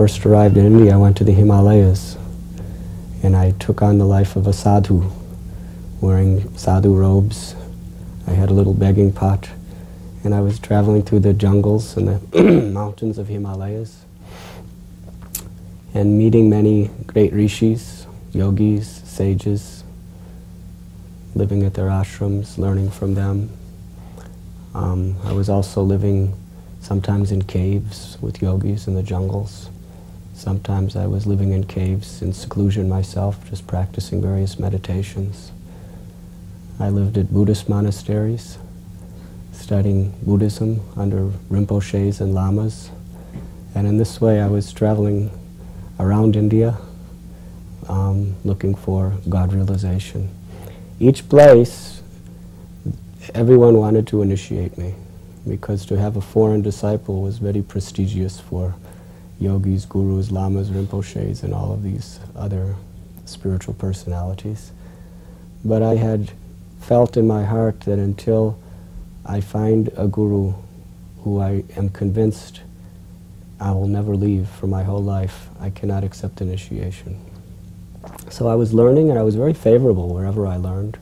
First arrived in India, I went to the Himalayas and I took on the life of a sadhu, wearing sadhu robes. I had a little begging pot and I was traveling through the jungles and the mountains of Himalayas and meeting many great rishis, yogis, sages, living at their ashrams, learning from them. Um, I was also living sometimes in caves with yogis in the jungles. Sometimes I was living in caves in seclusion myself, just practicing various meditations. I lived at Buddhist monasteries, studying Buddhism under Rinpoches and Lamas. And in this way, I was traveling around India, um, looking for God realization. Each place, everyone wanted to initiate me because to have a foreign disciple was very prestigious for yogis, gurus, lamas, rinpoches, and all of these other spiritual personalities. But I had felt in my heart that until I find a guru who I am convinced I will never leave for my whole life. I cannot accept initiation. So I was learning, and I was very favorable wherever I learned,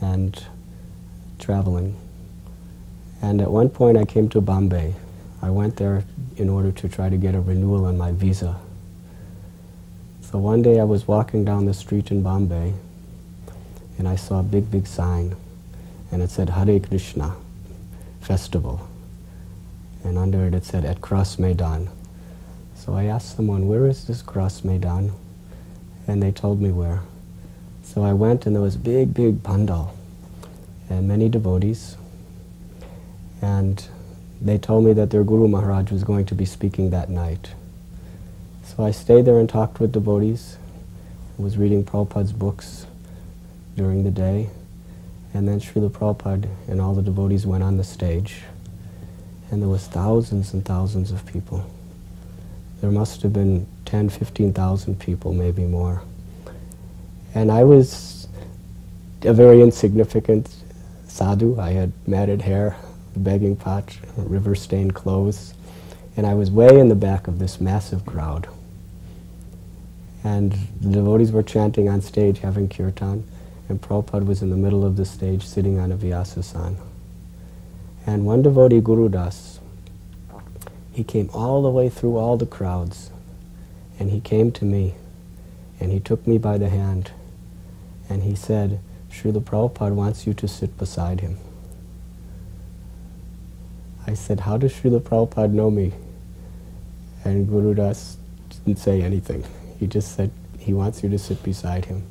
and traveling. And at one point, I came to Bombay. I went there in order to try to get a renewal on my visa. So one day I was walking down the street in Bombay, and I saw a big, big sign, and it said Hare Krishna Festival and under it it said at Cross Maidan. So I asked someone, where is this Cross Maidan? And they told me where. So I went and there was a big, big pandal and many devotees. And they told me that their Guru Maharaj was going to be speaking that night. So I stayed there and talked with devotees, was reading Prabhupada's books during the day, and then Srila Prabhupada and all the devotees went on the stage and there was thousands and thousands of people. There must have been 10, 15,000 people, maybe more. And I was a very insignificant sadhu. I had matted hair, begging pot, river-stained clothes, and I was way in the back of this massive crowd. And the devotees were chanting on stage, having kirtan, and Prabhupada was in the middle of the stage, sitting on a vyasasana. And one devotee, Guru Das, he came all the way through all the crowds, and he came to me, and he took me by the hand, and he said, Srila Prabhupada wants you to sit beside him. I said, how does Srila Prabhupada know me? And Guru Das didn't say anything. He just said, he wants you to sit beside him.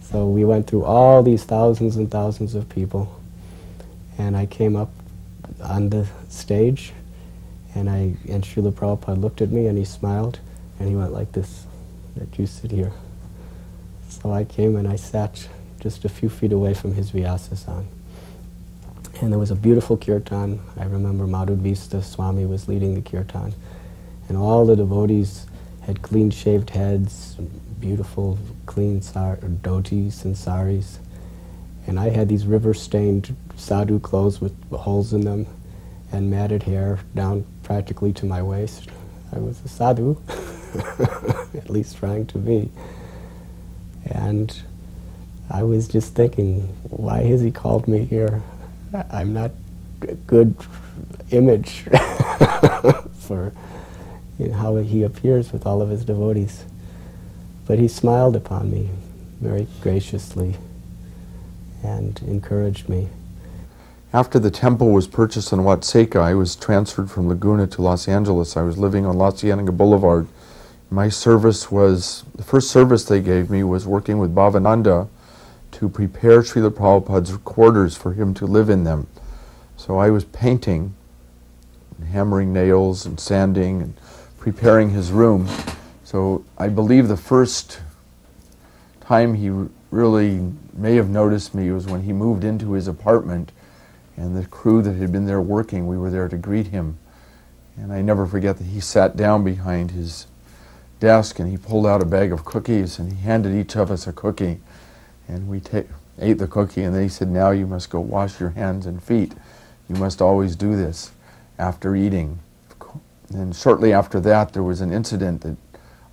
So we went through all these thousands and thousands of people, and I came up on the stage, and I and Srila Prabhupada looked at me and he smiled, and he went like this, that you sit here. So I came and I sat just a few feet away from his Vyasasana. And there was a beautiful kirtan. I remember Madhudvisa Swami was leading the kirtan. And all the devotees had clean-shaved heads, beautiful, clean sar- dhotis and saris. And I had these river-stained sadhu clothes with holes in them and matted hair down practically to my waist. I was a sadhu, at least trying to be. And I was just thinking, why has he called me here? I'm not a good image for you know, how he appears with all of his devotees. But he smiled upon me very graciously and encouraged me. After the temple was purchased in Watseka, I was transferred from Laguna to Los Angeles. I was living on La Cienega Boulevard. My service was, the first service they gave me was working with Bhavananda to prepare Srila Prabhupada's quarters for him to live in them. So I was painting, and hammering nails and sanding and preparing his room. So I believe the first time he really may have noticed me was when he moved into his apartment and the crew that had been there working, we were there to greet him. And I never forget that he sat down behind his desk and he pulled out a bag of cookies and he handed each of us a cookie. And we ate the cookie and then he said, now you must go wash your hands and feet. You must always do this after eating. And shortly after that, there was an incident that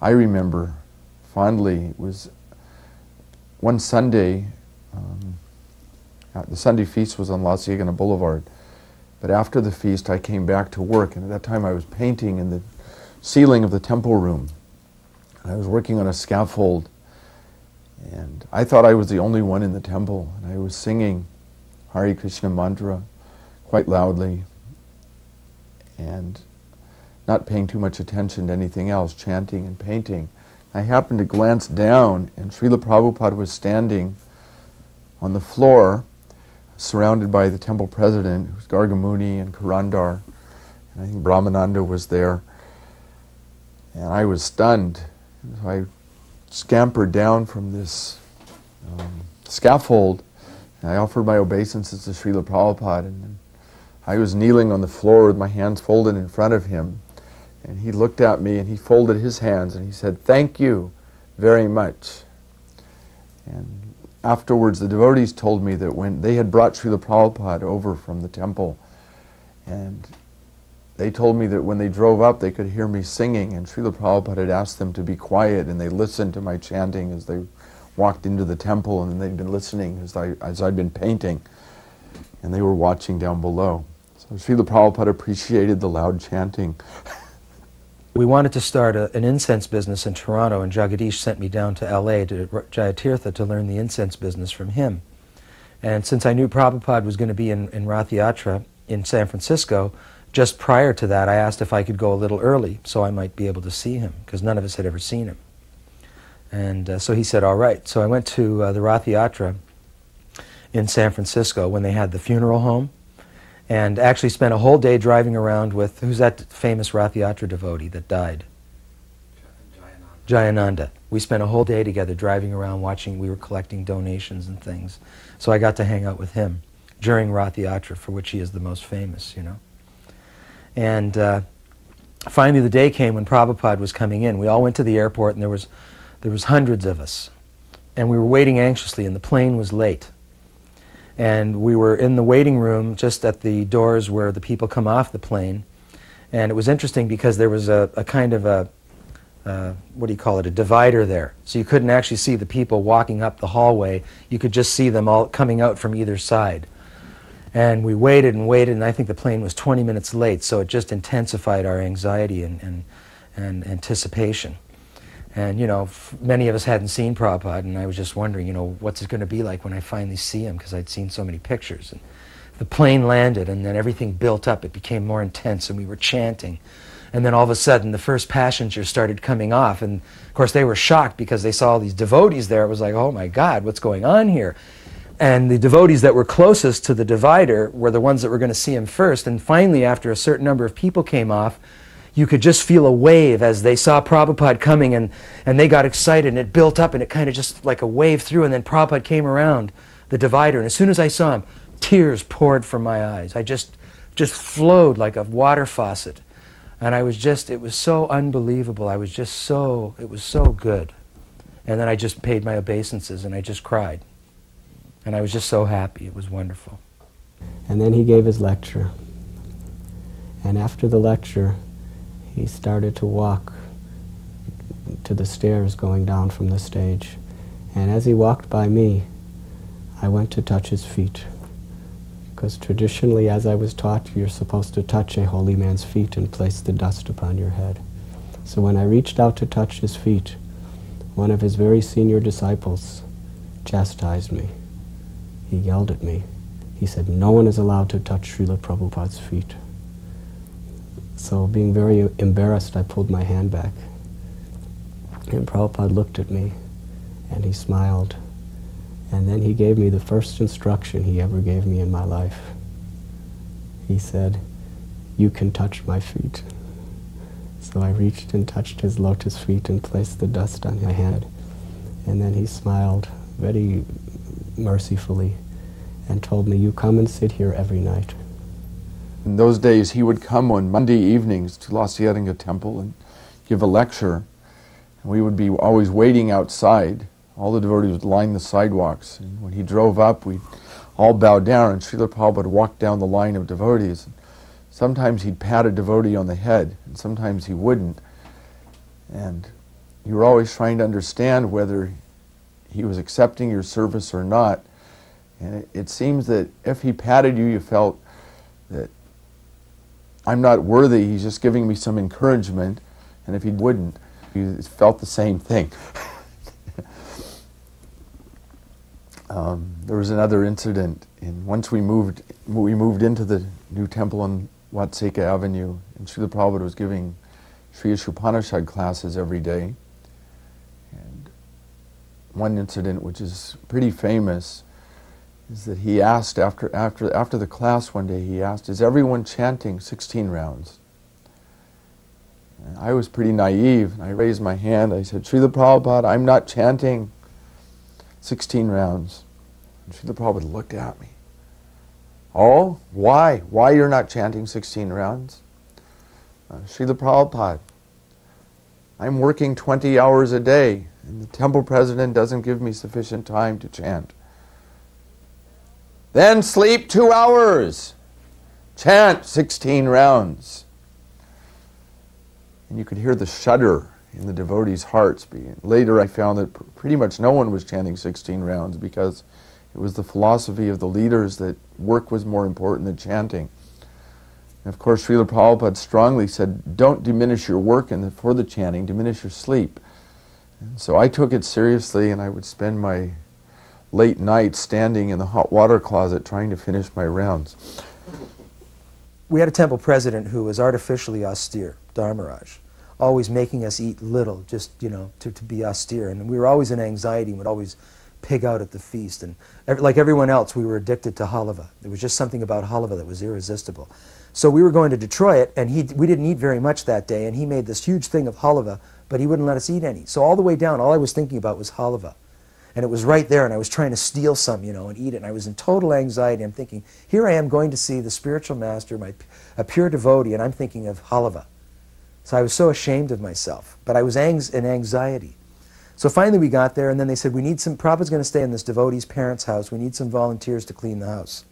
I remember fondly. It was one Sunday, um, the Sunday feast was on La Cienega Boulevard. But after the feast, I came back to work, and at that time I was painting in the ceiling of the temple room. I was working on a scaffold, and I thought I was the only one in the temple, and I was singing Hare Krishna mantra quite loudly, and not paying too much attention to anything else, chanting and painting. I happened to glance down, and Srila Prabhupada was standing on the floor, surrounded by the temple president, who was Gargamuni and Karandhar. And I think Brahmananda was there. And I was stunned. So I scampered down from this um, scaffold, and I offered my obeisances to Srila Prabhupada. And I was kneeling on the floor with my hands folded in front of him. And he looked at me and he folded his hands and he said, Thank you very much. And afterwards, the devotees told me that when they had brought Srila Prabhupada over from the temple, and they told me that when they drove up, they could hear me singing, and Srila Prabhupada had asked them to be quiet, and they listened to my chanting as they walked into the temple, and they'd been listening as, I, as I'd been painting, and they were watching down below. So Srila Prabhupada appreciated the loud chanting. we wanted to start a, an incense business in Toronto, and Jagadish sent me down to LA to Jayatirtha to learn the incense business from him. And since I knew Prabhupada was going to be in, in Rath Yatra in San Francisco, just prior to that, I asked if I could go a little early so I might be able to see him, because none of us had ever seen him. And uh, so he said, all right. So I went to uh, the Rath Yatra in San Francisco when they had the funeral home and actually spent a whole day driving around with who's that famous Rath Yatra devotee that died? Jayananda. We spent a whole day together driving around watching, we were collecting donations and things. So I got to hang out with him during Rath Yatra, for which he is the most famous, you know. And uh, finally the day came when Prabhupada was coming in. We all went to the airport and there was, there was hundreds of us. And we were waiting anxiously and the plane was late and we were in the waiting room just at the doors where the people come off the plane. And it was interesting because there was a, a kind of a, uh, what do you call it, a divider there. So you couldn't actually see the people walking up the hallway. You could just see them all coming out from either side. And we waited and waited, and I think the plane was 20 minutes late, so it just intensified our anxiety and, and, and anticipation. And, you know, many of us hadn't seen Prabhupada, and I was just wondering, you know, what's it going to be like when I finally see him, because I'd seen so many pictures. And the plane landed, and then everything built up. It became more intense, and we were chanting. And then all of a sudden, the first passengers started coming off. And, of course, they were shocked because they saw all these devotees there. It was like, oh, my God, what's going on here? And the devotees that were closest to the divider were the ones that were going to see him first. And finally, after a certain number of people came off, you could just feel a wave as they saw Prabhupada coming and, and they got excited and it built up and it kind of just like a wave through and then Prabhupada came around the divider and as soon as I saw him, tears poured from my eyes. I just, just flowed like a water faucet. And I was just, it was so unbelievable. I was just so, it was so good. And then I just paid my obeisances and I just cried. And I was just so happy. It was wonderful. And then he gave his lecture. And after the lecture, he started to walk to the stairs going down from the stage. And as he walked by me, I went to touch his feet. Because traditionally, as I was taught, you're supposed to touch a holy man's feet and place the dust upon your head. So when I reached out to touch his feet, one of his very senior disciples chastised me. He yelled at me. He said, no one is allowed to touch Srila Prabhupada's feet. So being very embarrassed, I pulled my hand back. And Prabhupada looked at me and he smiled. And then he gave me the first instruction he ever gave me in my life. He said, you can touch my feet. So I reached and touched his lotus feet and placed the dust on my head. And then he smiled very mercifully and told me, you come and sit here every night. In those days, he would come on Monday evenings to LA Temple and give a lecture. And we would be always waiting outside. All the devotees would line the sidewalks. And when he drove up, we'd all bow down, and Srila Prabhupada would walk down the line of devotees sometimes he'd pat a devotee on the head, and sometimes he wouldn't. And you were always trying to understand whether he was accepting your service or not. And it, it seems that if he patted you, you felt that I'm not worthy, he's just giving me some encouragement. And if he wouldn't, you felt the same thing. um, there was another incident. In, once we moved, we moved into the new temple on Watseka Avenue, and Srila Prabhupada was giving Sri Ishopanishad classes every day. One incident, which is pretty famous, is that he asked after, after, after the class one day, he asked, Is everyone chanting 16 rounds? And I was pretty naive. And I raised my hand. I said, Srila Prabhupada, I'm not chanting 16 rounds. And Srila Prabhupada looked at me. Oh, why? Why you're not chanting 16 rounds? Uh, Srila Prabhupada, I'm working 20 hours a day, and the temple president doesn't give me sufficient time to chant. Then sleep two hours. Chant 16 rounds. And you could hear the shudder in the devotees' hearts. Later, I found that pretty much no one was chanting 16 rounds because it was the philosophy of the leaders that work was more important than chanting. And of course, Srila Prabhupada strongly said, don't diminish your work the, for the chanting, diminish your sleep. And so I took it seriously, and I would spend my late nights standing in the hot water closet trying to finish my rounds. We had a temple president who was artificially austere, Dharmaraj, always making us eat little, just, you know, to, to be austere. And we were always in anxiety and would always pig out at the feast. And like everyone else, we were addicted to halava. There was just something about halava that was irresistible. So we were going to Detroit, and he, we didn't eat very much that day, and he made this huge thing of halava, but he wouldn't let us eat any. So all the way down, all I was thinking about was halava. And it was right there, and I was trying to steal some, you know, and eat it. And I was in total anxiety. I'm thinking, here I am going to see the spiritual master, my, a pure devotee, and I'm thinking of halava. So I was so ashamed of myself. But I was ang- in anxiety. So finally we got there, and then they said, we need some, Prabhupada's going to stay in this devotee's parents' house. We need some volunteers to clean the house.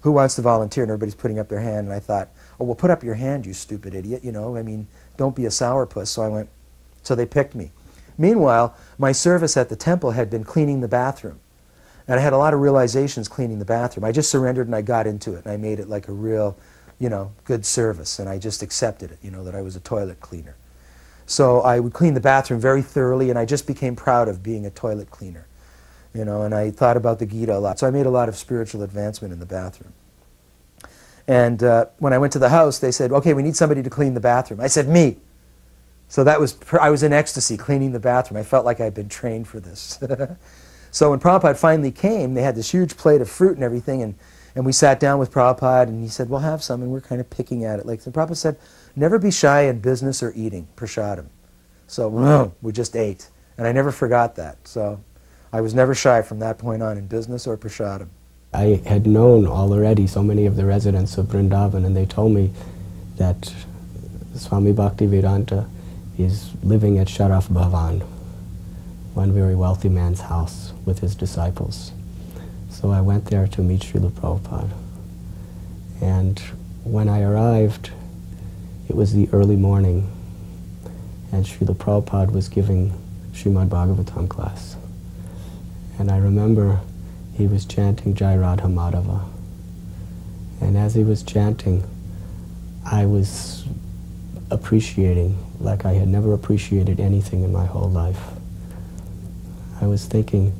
Who wants to volunteer? And everybody's putting up their hand. And I thought, oh, well, put up your hand, you stupid idiot. You know, I mean, don't be a sourpuss. So I went, so they picked me. Meanwhile, my service at the temple had been cleaning the bathroom. And I had a lot of realizations cleaning the bathroom. I just surrendered and I got into it. And I made it like a real, you know, good service. And I just accepted it, you know, that I was a toilet cleaner. So I would clean the bathroom very thoroughly, and I just became proud of being a toilet cleaner. You know, and I thought about the Gita a lot. So I made a lot of spiritual advancement in the bathroom. And uh, when I went to the house, they said, okay, we need somebody to clean the bathroom. I said, me. So that was, I was in ecstasy cleaning the bathroom. I felt like I'd been trained for this. so when Prabhupada finally came, they had this huge plate of fruit and everything, and, and we sat down with Prabhupada, and he said, well, have some, and we're kind of picking at it. Like, and Prabhupada said, Never be shy in business or eating, prasadam. So we just ate. And I never forgot that. So I was never shy from that point on in business or prasadam. I had known already so many of the residents of Vrindavan, and they told me that Swami Bhaktivedanta is living at Sharaf Bhavan, one very wealthy man's house with his disciples. So I went there to meet Srila Prabhupada. And when I arrived, it was the early morning, and Srila Prabhupada was giving Srimad Bhagavatam class. And I remember he was chanting Jai Radha Madhava. And as he was chanting, I was appreciating like I had never appreciated anything in my whole life. I was thinking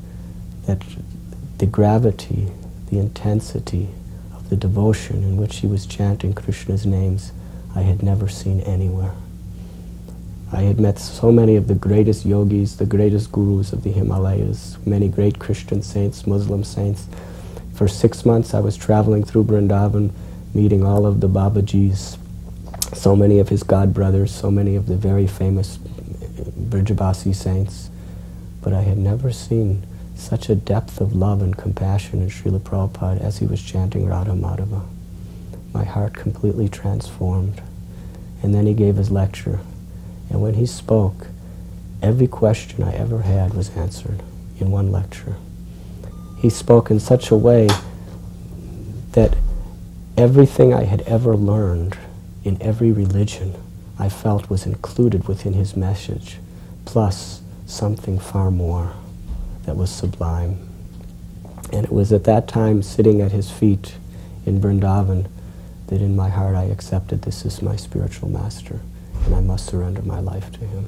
that the gravity, the intensity of the devotion in which he was chanting Krishna's names I had never seen anywhere. I had met so many of the greatest yogis, the greatest gurus of the Himalayas, many great Christian saints, Muslim saints. For six months I was traveling through Vrindavan, meeting all of the Babajis, so many of his god brothers, so many of the very famous Brijabasi saints. But I had never seen such a depth of love and compassion in Srila Prabhupada as he was chanting Radha Madhava my heart completely transformed. And then he gave his lecture. And when he spoke, every question I ever had was answered in one lecture. He spoke in such a way that everything I had ever learned in every religion, I felt was included within his message, plus something far more that was sublime. And it was at that time, sitting at his feet in Vrindavan, that in my heart I accepted this is my spiritual master, and I must surrender my life to him.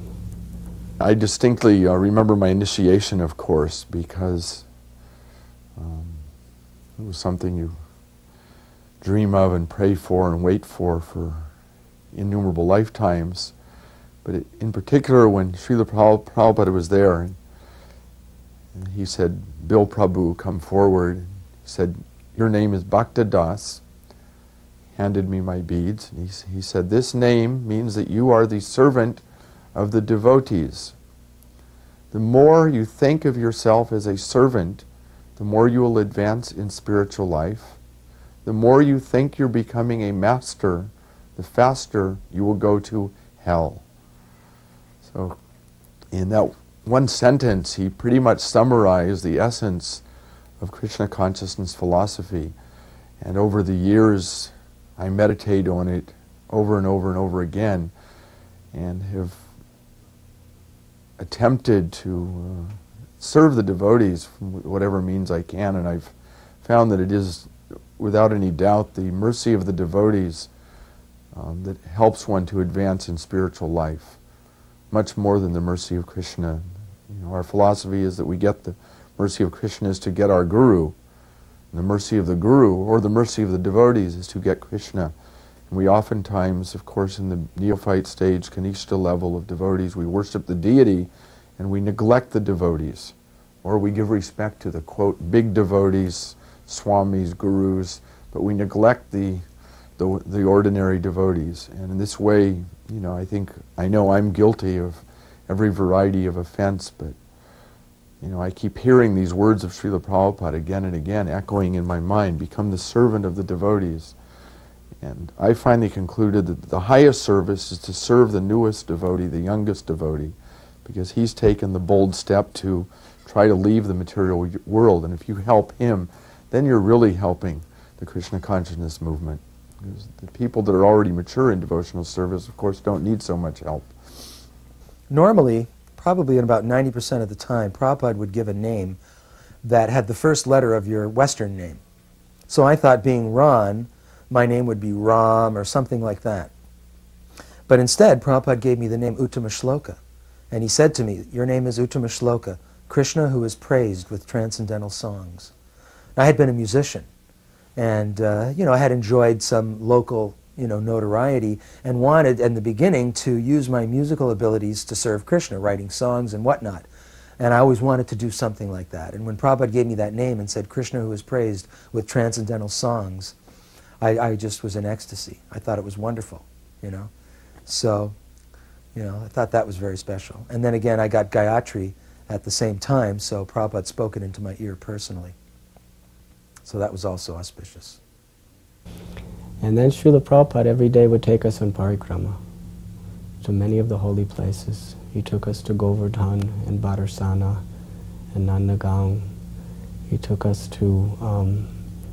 I distinctly uh, remember my initiation, of course, because um, it was something you dream of and pray for and wait for for innumerable lifetimes. But in particular, when Srila Prabhupada was there, and he said, Bill Prabhu, come forward. He said, Your name is Bhakta Das. Handed me my beads. He, he said, This name means that you are the servant of the devotees. The more you think of yourself as a servant, the more you will advance in spiritual life. The more you think you're becoming a master, the faster you will go to hell. So, in that one sentence, he pretty much summarized the essence of Krishna consciousness philosophy. And over the years, I meditate on it over and over and over again and have attempted to uh, serve the devotees from whatever means I can. And I've found that it is, without any doubt, the mercy of the devotees um, that helps one to advance in spiritual life much more than the mercy of Krishna. You know, our philosophy is that we get the mercy of Krishna is to get our guru. And the mercy of the guru or the mercy of the devotees is to get Krishna. And we oftentimes, of course, in the neophyte stage, Kanishta level of devotees, we worship the deity and we neglect the devotees. Or we give respect to the, quote, big devotees, swamis, gurus, but we neglect the the, the ordinary devotees. And in this way, you know, I think, I know I'm guilty of every variety of offense, but, you know, I keep hearing these words of Srila Prabhupada again and again, echoing in my mind, become the servant of the devotees. And I finally concluded that the highest service is to serve the newest devotee, the youngest devotee, because he's taken the bold step to try to leave the material world. And if you help him, then you're really helping the Krishna consciousness movement. Because the people that are already mature in devotional service, of course, don't need so much help. Normally, probably in about 90% of the time, Prabhupada would give a name that had the first letter of your Western name. So I thought being Ron, my name would be Ram or something like that. But instead, Prabhupada gave me the name Uttama Shloka. And he said to me, Your name is Uttama Shloka, Krishna who is praised with transcendental songs. I had been a musician and uh, you know I had enjoyed some local you know notoriety and wanted in the beginning to use my musical abilities to serve Krishna, writing songs and whatnot. And I always wanted to do something like that. And when Prabhupada gave me that name and said Krishna who is praised with transcendental songs, I, I just was in ecstasy. I thought it was wonderful, you know. So, you know, I thought that was very special. And then again, I got Gayatri at the same time, so Prabhupada spoke it into my ear personally. So that was also auspicious. And then Srila Prabhupada every day would take us on parikrama to many of the holy places. He took us to Govardhan and Badarsana and Nandagaon. He took us to um,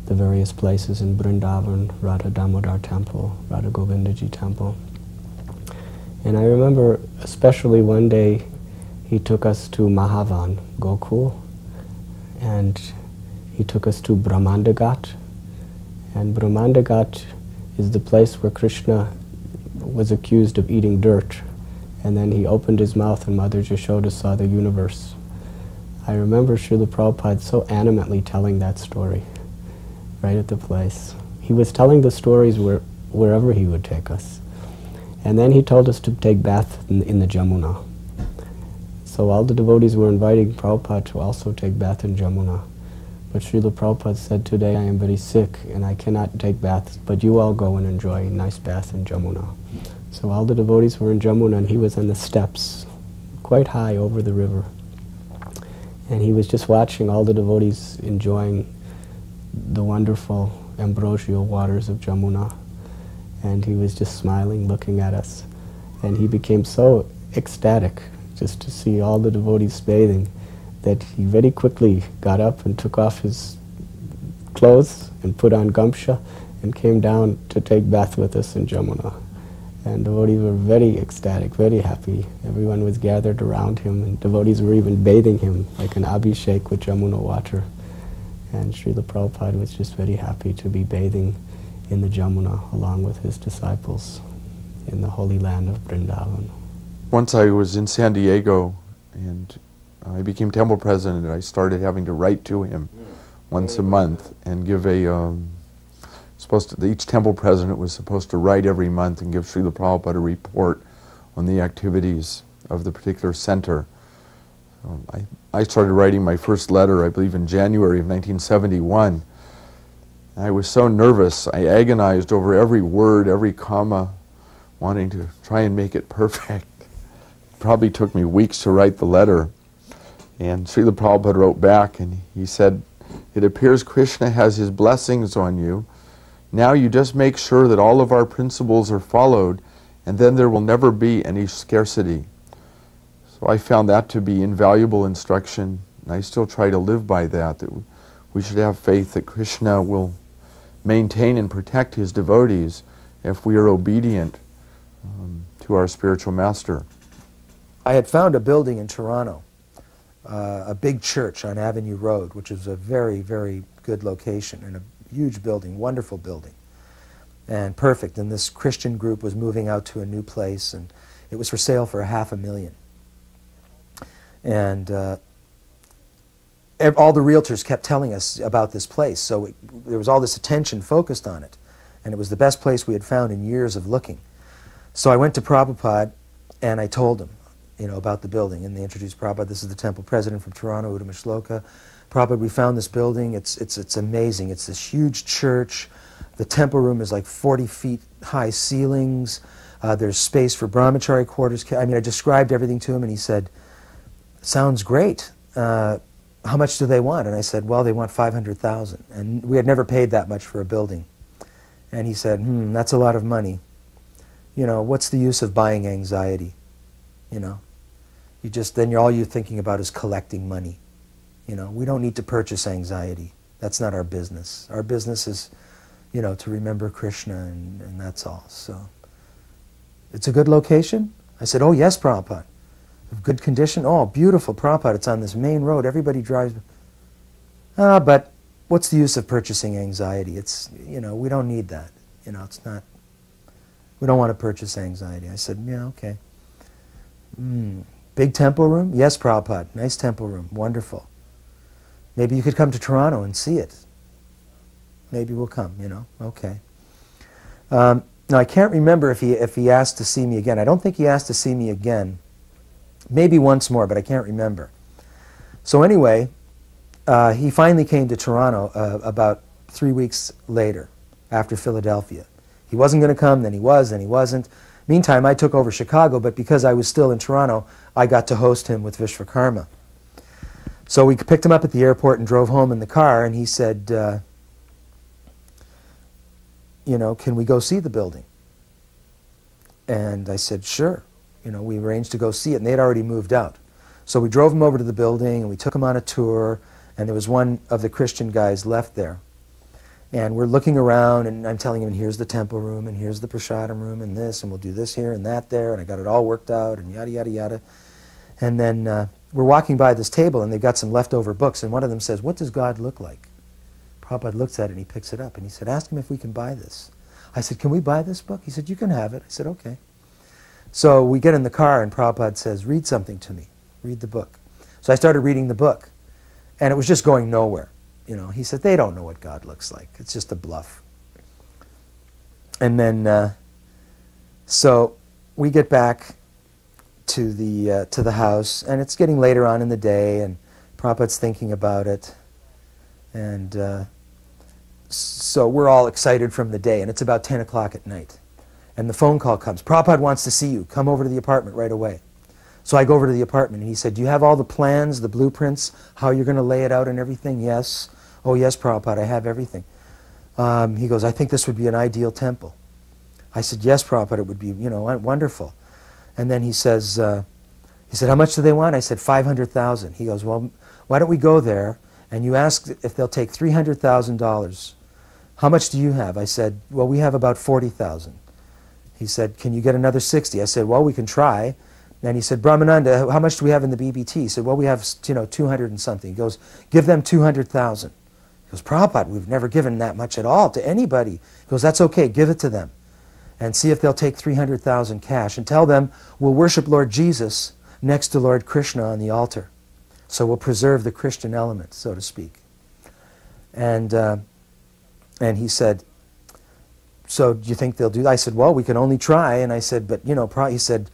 the various places in Vrindavan, Radha Damodar Temple, Radha Govindaji Temple. And I remember especially one day he took us to Mahavan, Gokul, and he took us to Brahmanda Ghat. And Brahmanda Ghat is the place where Krishna was accused of eating dirt. And then he opened his mouth and Mother Jashoda saw the universe. I remember Srila Prabhupada so animately telling that story right at the place. He was telling the stories where, wherever he would take us. And then he told us to take bath in, in the Jamuna. So all the devotees were inviting Prabhupada to also take bath in Jamuna. But Srila Prabhupada said, today I am very sick and I cannot take baths, but you all go and enjoy a nice bath in Jamuna. So all the devotees were in Jamuna and he was on the steps, quite high over the river. And he was just watching all the devotees enjoying the wonderful ambrosial waters of Jamuna. And he was just smiling, looking at us. And he became so ecstatic just to see all the devotees bathing that he very quickly got up and took off his clothes and put on gamsha and came down to take bath with us in Jamuna. And devotees were very ecstatic, very happy. Everyone was gathered around him, and devotees were even bathing him like an abhishek with Jamuna water. And Srila Prabhupada was just very happy to be bathing in the Jamuna along with his disciples in the holy land of Vrindavan. Once I was in San Diego and I became temple president and I started having to write to him once a month and give a um, supposed to, each temple president was supposed to write every month and give Srila Prabhupada a report on the activities of the particular center. Um, I, I started writing my first letter, I believe, in January of 1971. I was so nervous, I agonized over every word, every comma, wanting to try and make it perfect. Probably took me weeks to write the letter. And Srila Prabhupada wrote back and he said, It appears Krishna has his blessings on you. Now you just make sure that all of our principles are followed, and then there will never be any scarcity. So I found that to be invaluable instruction, and I still try to live by that, that we should have faith that Krishna will maintain and protect his devotees if we are obedient um, to our spiritual master. I had found a building in Toronto, uh, a big church on Avenue Road, which is a very, very good location and a huge building, wonderful building, and perfect. And this Christian group was moving out to a new place, and it was for sale for a half a million. And uh, all the realtors kept telling us about this place, so it, there was all this attention focused on it, and it was the best place we had found in years of looking. So I went to Prabhupada, and I told him, you know, about the building, and they introduced Prabhupada. This is the temple president from Toronto, Uttama. Prabhupada, we found this building. It's, it's, it's amazing. It's this huge church. The temple room is like 40 feet high ceilings. Uh, there's space for brahmachari quarters. I mean, I described everything to him, and he said, sounds great. Uh, how much do they want? And I said, well, they want 500,000. And we had never paid that much for a building. And he said, hmm, that's a lot of money. You know, what's the use of buying anxiety? You know, you just, then you're, all you're thinking about is collecting money. You know, we don't need to purchase anxiety. That's not our business. Our business is, you know, to remember Krishna and, and that's all. So, it's a good location? I said, oh yes, Prabhupada good condition. Oh, beautiful Prabhupada. It's on this main road. Everybody drives. Ah, but what's the use of purchasing anxiety? It's, you know, we don't need that. You know, it's not, we don't want to purchase anxiety. I said, yeah, okay. Mm. Big temple room? Yes, Prabhupada. Nice temple room. Wonderful. Maybe you could come to Toronto and see it. Maybe we'll come, you know. Okay. Um, now, I can't remember if he, if he asked to see me again. I don't think he asked to see me again. Maybe once more, but I can't remember. So anyway, uh, he finally came to Toronto uh, about three weeks later, after Philadelphia. He wasn't going to come, then he was, then he wasn't. Meantime, I took over Chicago, but because I was still in Toronto, I got to host him with Vishwakarma. So we picked him up at the airport and drove home in the car, and he said, uh, you know, can we go see the building? And I said, sure you know, we arranged to go see it, and they had already moved out. So we drove him over to the building, and we took him on a tour, and there was one of the Christian guys left there. And we're looking around, and I'm telling him, here's the temple room, and here's the prasadam room, and this, and we'll do this here and that there, and I got it all worked out, and yada, yada, yada. And then uh, we're walking by this table, and they've got some leftover books, and one of them says, what does God look like? Prabhupada looks at it, and he picks it up, and he said, ask him if we can buy this. I said, can we buy this book? He said, you can have it. I said, okay. So we get in the car and Prabhupada says, read something to me. Read the book. So I started reading the book. And it was just going nowhere. You know, he said, they don't know what God looks like. It's just a bluff. And then, uh, so we get back to the, uh, to the house, and it's getting later on in the day, and Prabhupada's thinking about it. And uh, so we're all excited from the day, and it's about 10 o'clock at night. And the phone call comes. Prabhupada wants to see you. Come over to the apartment right away. So I go over to the apartment and he said, Do you have all the plans, the blueprints, how you're going to lay it out and everything? Yes. Oh, yes, Prabhupada, I have everything. Um, he goes, I think this would be an ideal temple. I said, Yes, Prabhupada, it would be, you know, wonderful. And then he says, uh, he said, How much do they want? I said, 500,000. He goes, Well, why don't we go there and you ask if they'll take $300,000 how much do you have? I said, well, we have about 40,000. He said, can you get another 60? I said, well, we can try. And he said, Brahmananda, how much do we have in the BBT? He said, well, we have, you know, 200 and something. He goes, give them 200,000. He goes, Prabhupada, we've never given that much at all to anybody. He goes, that's okay, give it to them. And see if they'll take 300,000 cash. And tell them we'll worship Lord Jesus next to Lord Krishna on the altar. So we'll preserve the Christian element, so to speak. And, uh, and he said, so do you think they'll do that? I said, well, we can only try. And I said, but, you know, he said,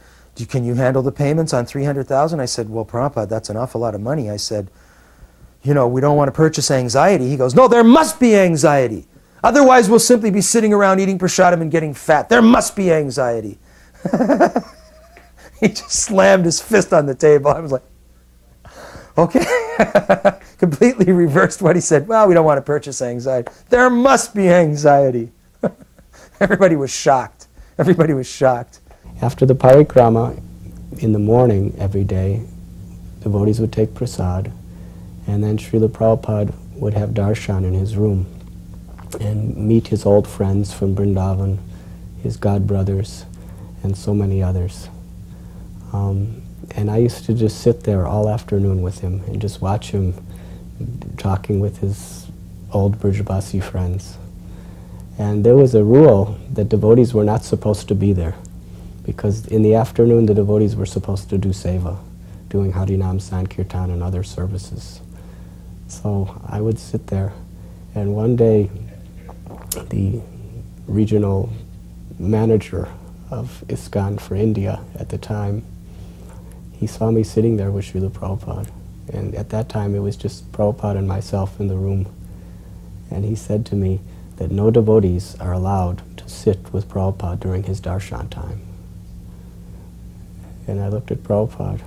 can you handle the payments on 300000 I said, well, Prabhupada, that's an awful lot of money. I said, you know, we don't want to purchase anxiety. He goes, no, there must be anxiety. Otherwise, we'll simply be sitting around eating prasadam and getting fat. There must be anxiety. he just slammed his fist on the table. I was like, okay. Completely reversed what he said. Well, we don't want to purchase anxiety. There must be anxiety. Everybody was shocked. Everybody was shocked. After the parikrama, in the morning every day, devotees would take prasad, and then Srila Prabhupada would have darshan in his room and meet his old friends from Vrindavan, his god brothers, and so many others. Um, and I used to just sit there all afternoon with him and just watch him talking with his old Brajabasi friends. And there was a rule that devotees were not supposed to be there because in the afternoon the devotees were supposed to do seva, doing Harinam Sankirtan and other services. So I would sit there and one day the regional manager of ISKCON for India at the time, he saw me sitting there with Srila Prabhupada. And at that time it was just Prabhupada and myself in the room. And he said to me, that no devotees are allowed to sit with Prabhupada during his darshan time. And I looked at Prabhupada,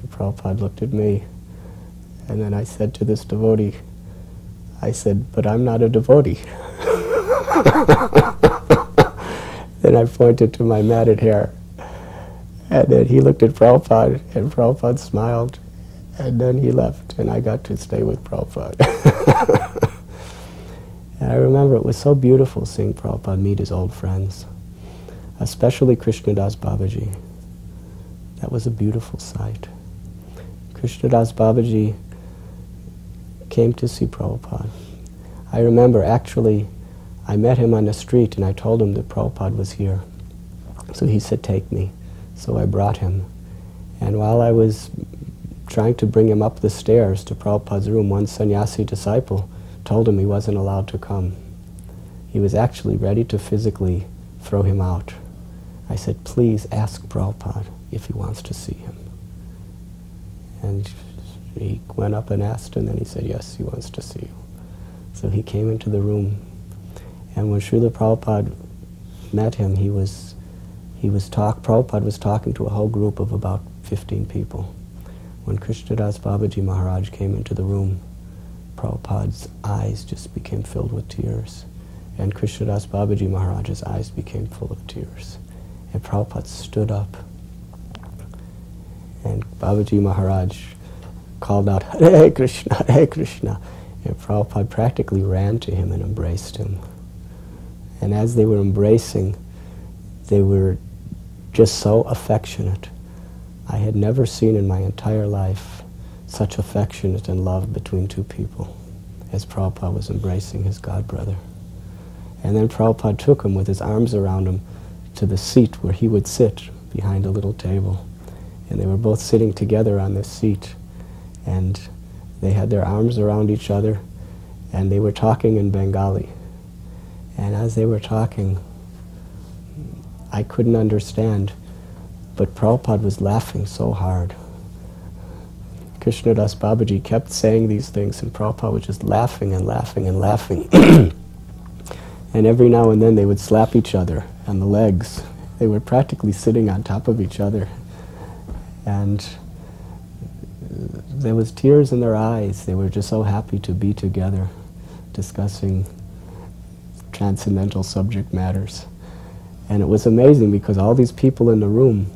and Prabhupada looked at me, and then I said to this devotee, I said, but I'm not a devotee. then I pointed to my matted hair. And then he looked at Prabhupada, and Prabhupada smiled, and then he left, and I got to stay with Prabhupada. And I remember it was so beautiful seeing Prabhupada meet his old friends, especially Krishnadas Babaji. That was a beautiful sight. Krishnadas Babaji came to see Prabhupada. I remember actually, I met him on the street and I told him that Prabhupada was here. So he said, take me. So I brought him. And while I was trying to bring him up the stairs to Prabhupada's room, one sannyasi disciple told him he wasn't allowed to come. He was actually ready to physically throw him out. I said, please ask Prabhupada if he wants to see him. And he went up and asked, and then he said, yes, he wants to see you. So he came into the room, and when Srila Prabhupada met him, he was, he was talk, Prabhupada was talking to a whole group of about 15 people. When Krishnadas Babaji Maharaj came into the room, Prabhupada's eyes just became filled with tears. And Krishnadas Babaji Maharaj's eyes became full of tears. And Prabhupada stood up. And Babaji Maharaj called out, Hare Krishna, Hare Krishna. And Prabhupada practically ran to him and embraced him. And as they were embracing, they were just so affectionate. I had never seen in my entire life such affectionate and love between two people as Prabhupada was embracing his god brother. And then Prabhupada took him with his arms around him to the seat where he would sit behind a little table. And they were both sitting together on this seat. And they had their arms around each other and they were talking in Bengali. And as they were talking, I couldn't understand, but Prabhupada was laughing so hard. Krishnadas Babaji kept saying these things, and Prabhupada was just laughing and laughing and laughing. and every now and then they would slap each other on the legs. They were practically sitting on top of each other. And there was tears in their eyes. They were just so happy to be together, discussing transcendental subject matters. And it was amazing because all these people in the room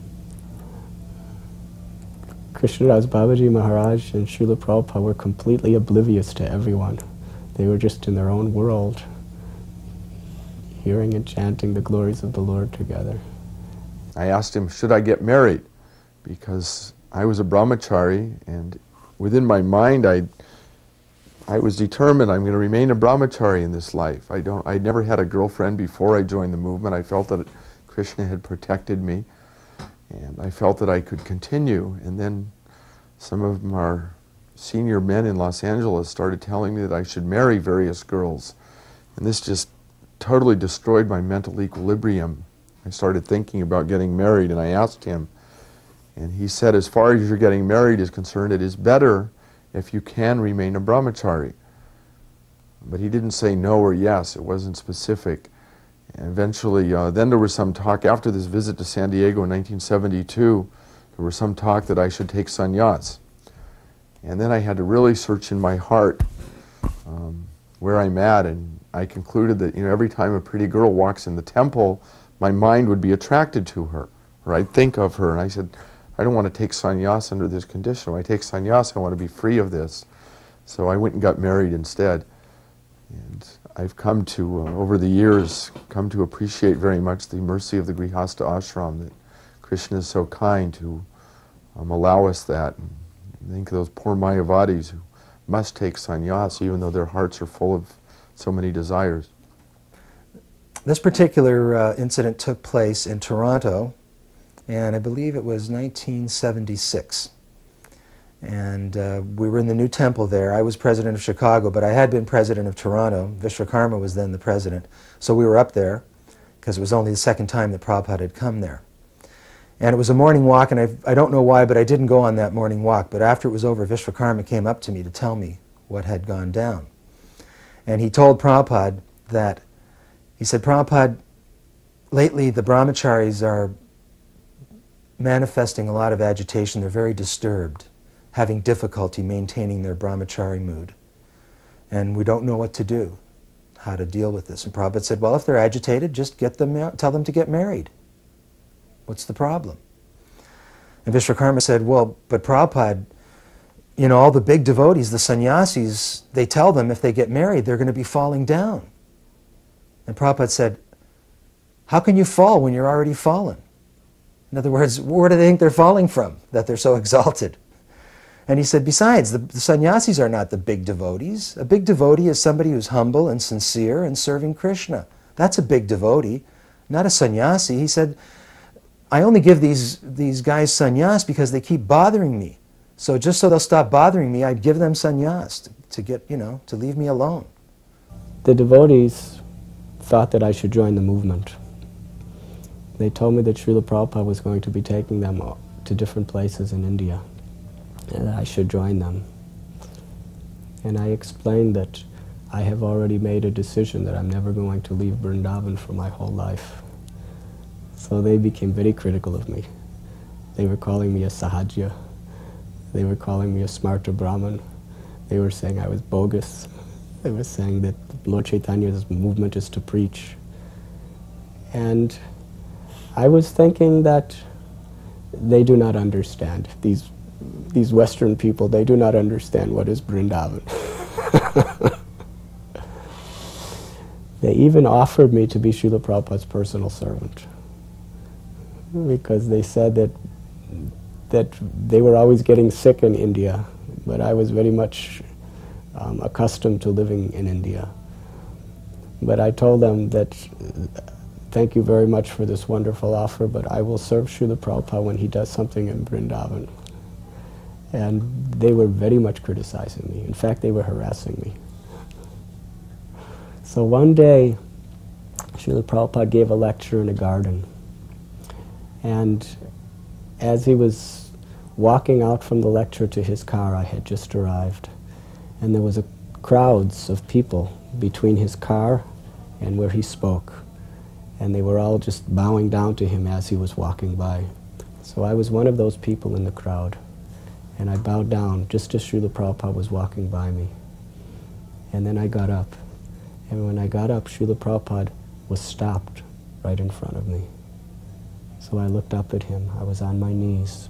Krishnadas Babaji Maharaj and Srila Prabhupada were completely oblivious to everyone. They were just in their own world, hearing and chanting the glories of the Lord together. I asked him, should I get married? Because I was a brahmachari, and within my mind, I, I was determined I'm going to remain a brahmachari in this life. I don't. I never had a girlfriend before I joined the movement. I felt that Krishna had protected me, and I felt that I could continue. And then some of our senior men in Los Angeles started telling me that I should marry various girls, and this just totally destroyed my mental equilibrium. I started thinking about getting married, and I asked him, and he said, as far as you're getting married is concerned, it is better if you can remain a brahmachari. But he didn't say no or yes, it wasn't specific. And eventually, uh, then there was some talk, after this visit to San Diego in 1972, there was some talk that I should take sannyas. And then I had to really search in my heart um, where I'm at, and I concluded that you know every time a pretty girl walks in the temple, my mind would be attracted to her, or I'd think of her, and I said, I don't want to take sannyas under this condition. When I take sannyas, I want to be free of this. So I went and got married instead. And I've come to, uh, over the years, come to appreciate very much the mercy of the Grihasta ashram, that Krishna is so kind to um, allow us that. And think of those poor Mayavadis who must take sannyas even though their hearts are full of so many desires. This particular uh, incident took place in Toronto, and I believe it was 1976. And uh, we were in the new temple there. I was president of Chicago, but I had been president of Toronto. Vishwakarma was then the president. So we were up there because it was only the second time that Prabhupada had come there. And it was a morning walk, and I, I don't know why, but I didn't go on that morning walk. But after it was over, Vishwakarma came up to me to tell me what had gone down. And he told Prabhupada that, he said, Prabhupada, lately the brahmacharis are manifesting a lot of agitation. They're very disturbed, having difficulty maintaining their brahmachari mood. And we don't know what to do, how to deal with this. And Prabhupada said, well, if they're agitated, just get them, tell them to get married. What's the problem? And Vishwakarma said, well, but Prabhupada, you know, all the big devotees, the sannyasis, they tell them if they get married, they're going to be falling down. And Prabhupada said, how can you fall when you're already fallen? In other words, where do they think they're falling from that they're so exalted? And he said, besides, the, the sannyasis are not the big devotees. A big devotee is somebody who's humble and sincere and serving Krishna. That's a big devotee, not a sannyasi. He said, I only give these, these guys sannyas because they keep bothering me. So just so they'll stop bothering me, I'd give them sannyas to, to get, you know, to leave me alone. The devotees thought that I should join the movement. They told me that Srila Prabhupada was going to be taking them to different places in India and that I should join them. And I explained that I have already made a decision that I'm never going to leave Vrindavan for my whole life. So they became very critical of me. They were calling me a Sahajiya. They were calling me a smarta Brahman. They were saying I was bogus. They were saying that Lord Chaitanya's movement is to preach. And I was thinking that they do not understand. These, these Western people, they do not understand what is Brindavan. they even offered me to be Srila Prabhupada's personal servant because they said that, that they were always getting sick in India, but I was very much um, accustomed to living in India. But I told them that thank you very much for this wonderful offer, but I will serve Srila Prabhupada when he does something in Vrindavan. And they were very much criticizing me. In fact, they were harassing me. So one day, Srila Prabhupada gave a lecture in a garden. And as he was walking out from the lecture to his car, I had just arrived. And there was a crowds of people between his car and where he spoke and they were all just bowing down to him as he was walking by. So I was one of those people in the crowd, and I bowed down just as Srila Prabhupada was walking by me. And then I got up, and when I got up, Srila Prabhupada was stopped right in front of me. So I looked up at him. I was on my knees,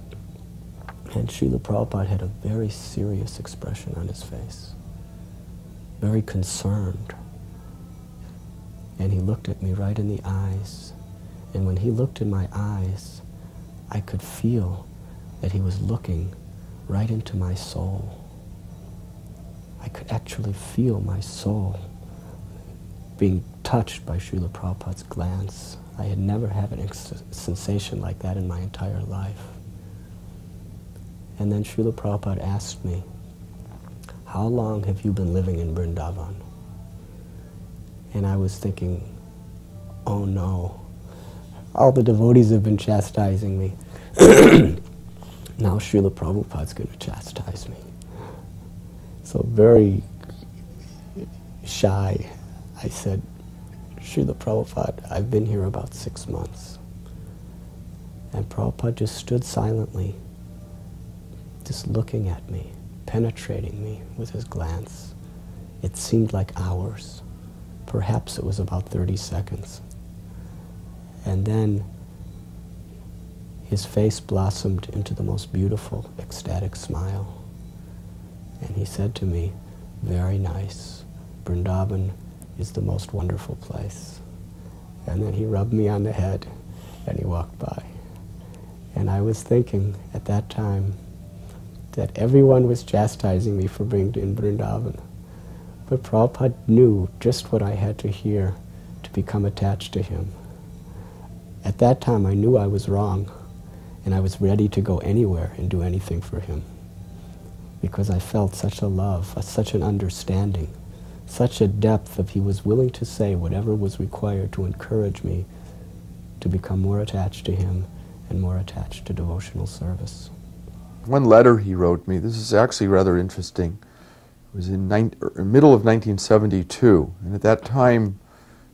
and Srila Prabhupada had a very serious expression on his face, very concerned. And he looked at me right in the eyes. And when he looked in my eyes, I could feel that he was looking right into my soul. I could actually feel my soul being touched by Srila Prabhupada's glance. I had never had a sensation like that in my entire life. And then Srila Prabhupada asked me, how long have you been living in Vrindavan? And I was thinking, oh no, all the devotees have been chastising me. now Srila Prabhupada's going to chastise me. So very shy, I said, Srila Prabhupada, I've been here about six months. And Prabhupada just stood silently, just looking at me, penetrating me with his glance. It seemed like hours. Perhaps it was about 30 seconds. And then his face blossomed into the most beautiful, ecstatic smile. And he said to me, very nice, Vrindavan is the most wonderful place. And then he rubbed me on the head and he walked by. And I was thinking at that time that everyone was chastising me for being in Vrindavan. But Prabhupada knew just what I had to hear to become attached to him. At that time, I knew I was wrong, and I was ready to go anywhere and do anything for him because I felt such a love, such an understanding, such a depth of he was willing to say whatever was required to encourage me to become more attached to him and more attached to devotional service. One letter he wrote me, this is actually rather interesting. It was in er, middle of 1972, and at that time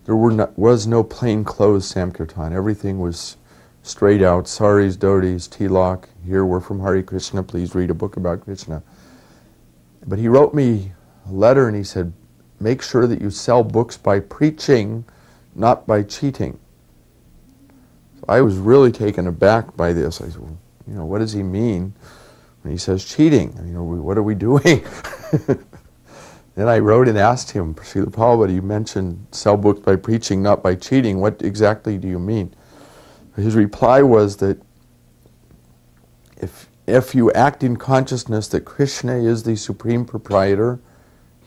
there no, was no plain clothes Sankirtan. Everything was straight out, saris, dhotis, tilak. Here we're from Hare Krishna, please read a book about Krishna. But he wrote me a letter and he said, make sure that you sell books by preaching, not by cheating. So I was really taken aback by this. I said, well, you know, what does he mean when he says cheating? You know, what are we doing? then I wrote and asked him, Srila Prabhupada, you mentioned sell books by preaching, not by cheating. What exactly do you mean? His reply was that if if you act in consciousness that Krishna is the supreme proprietor,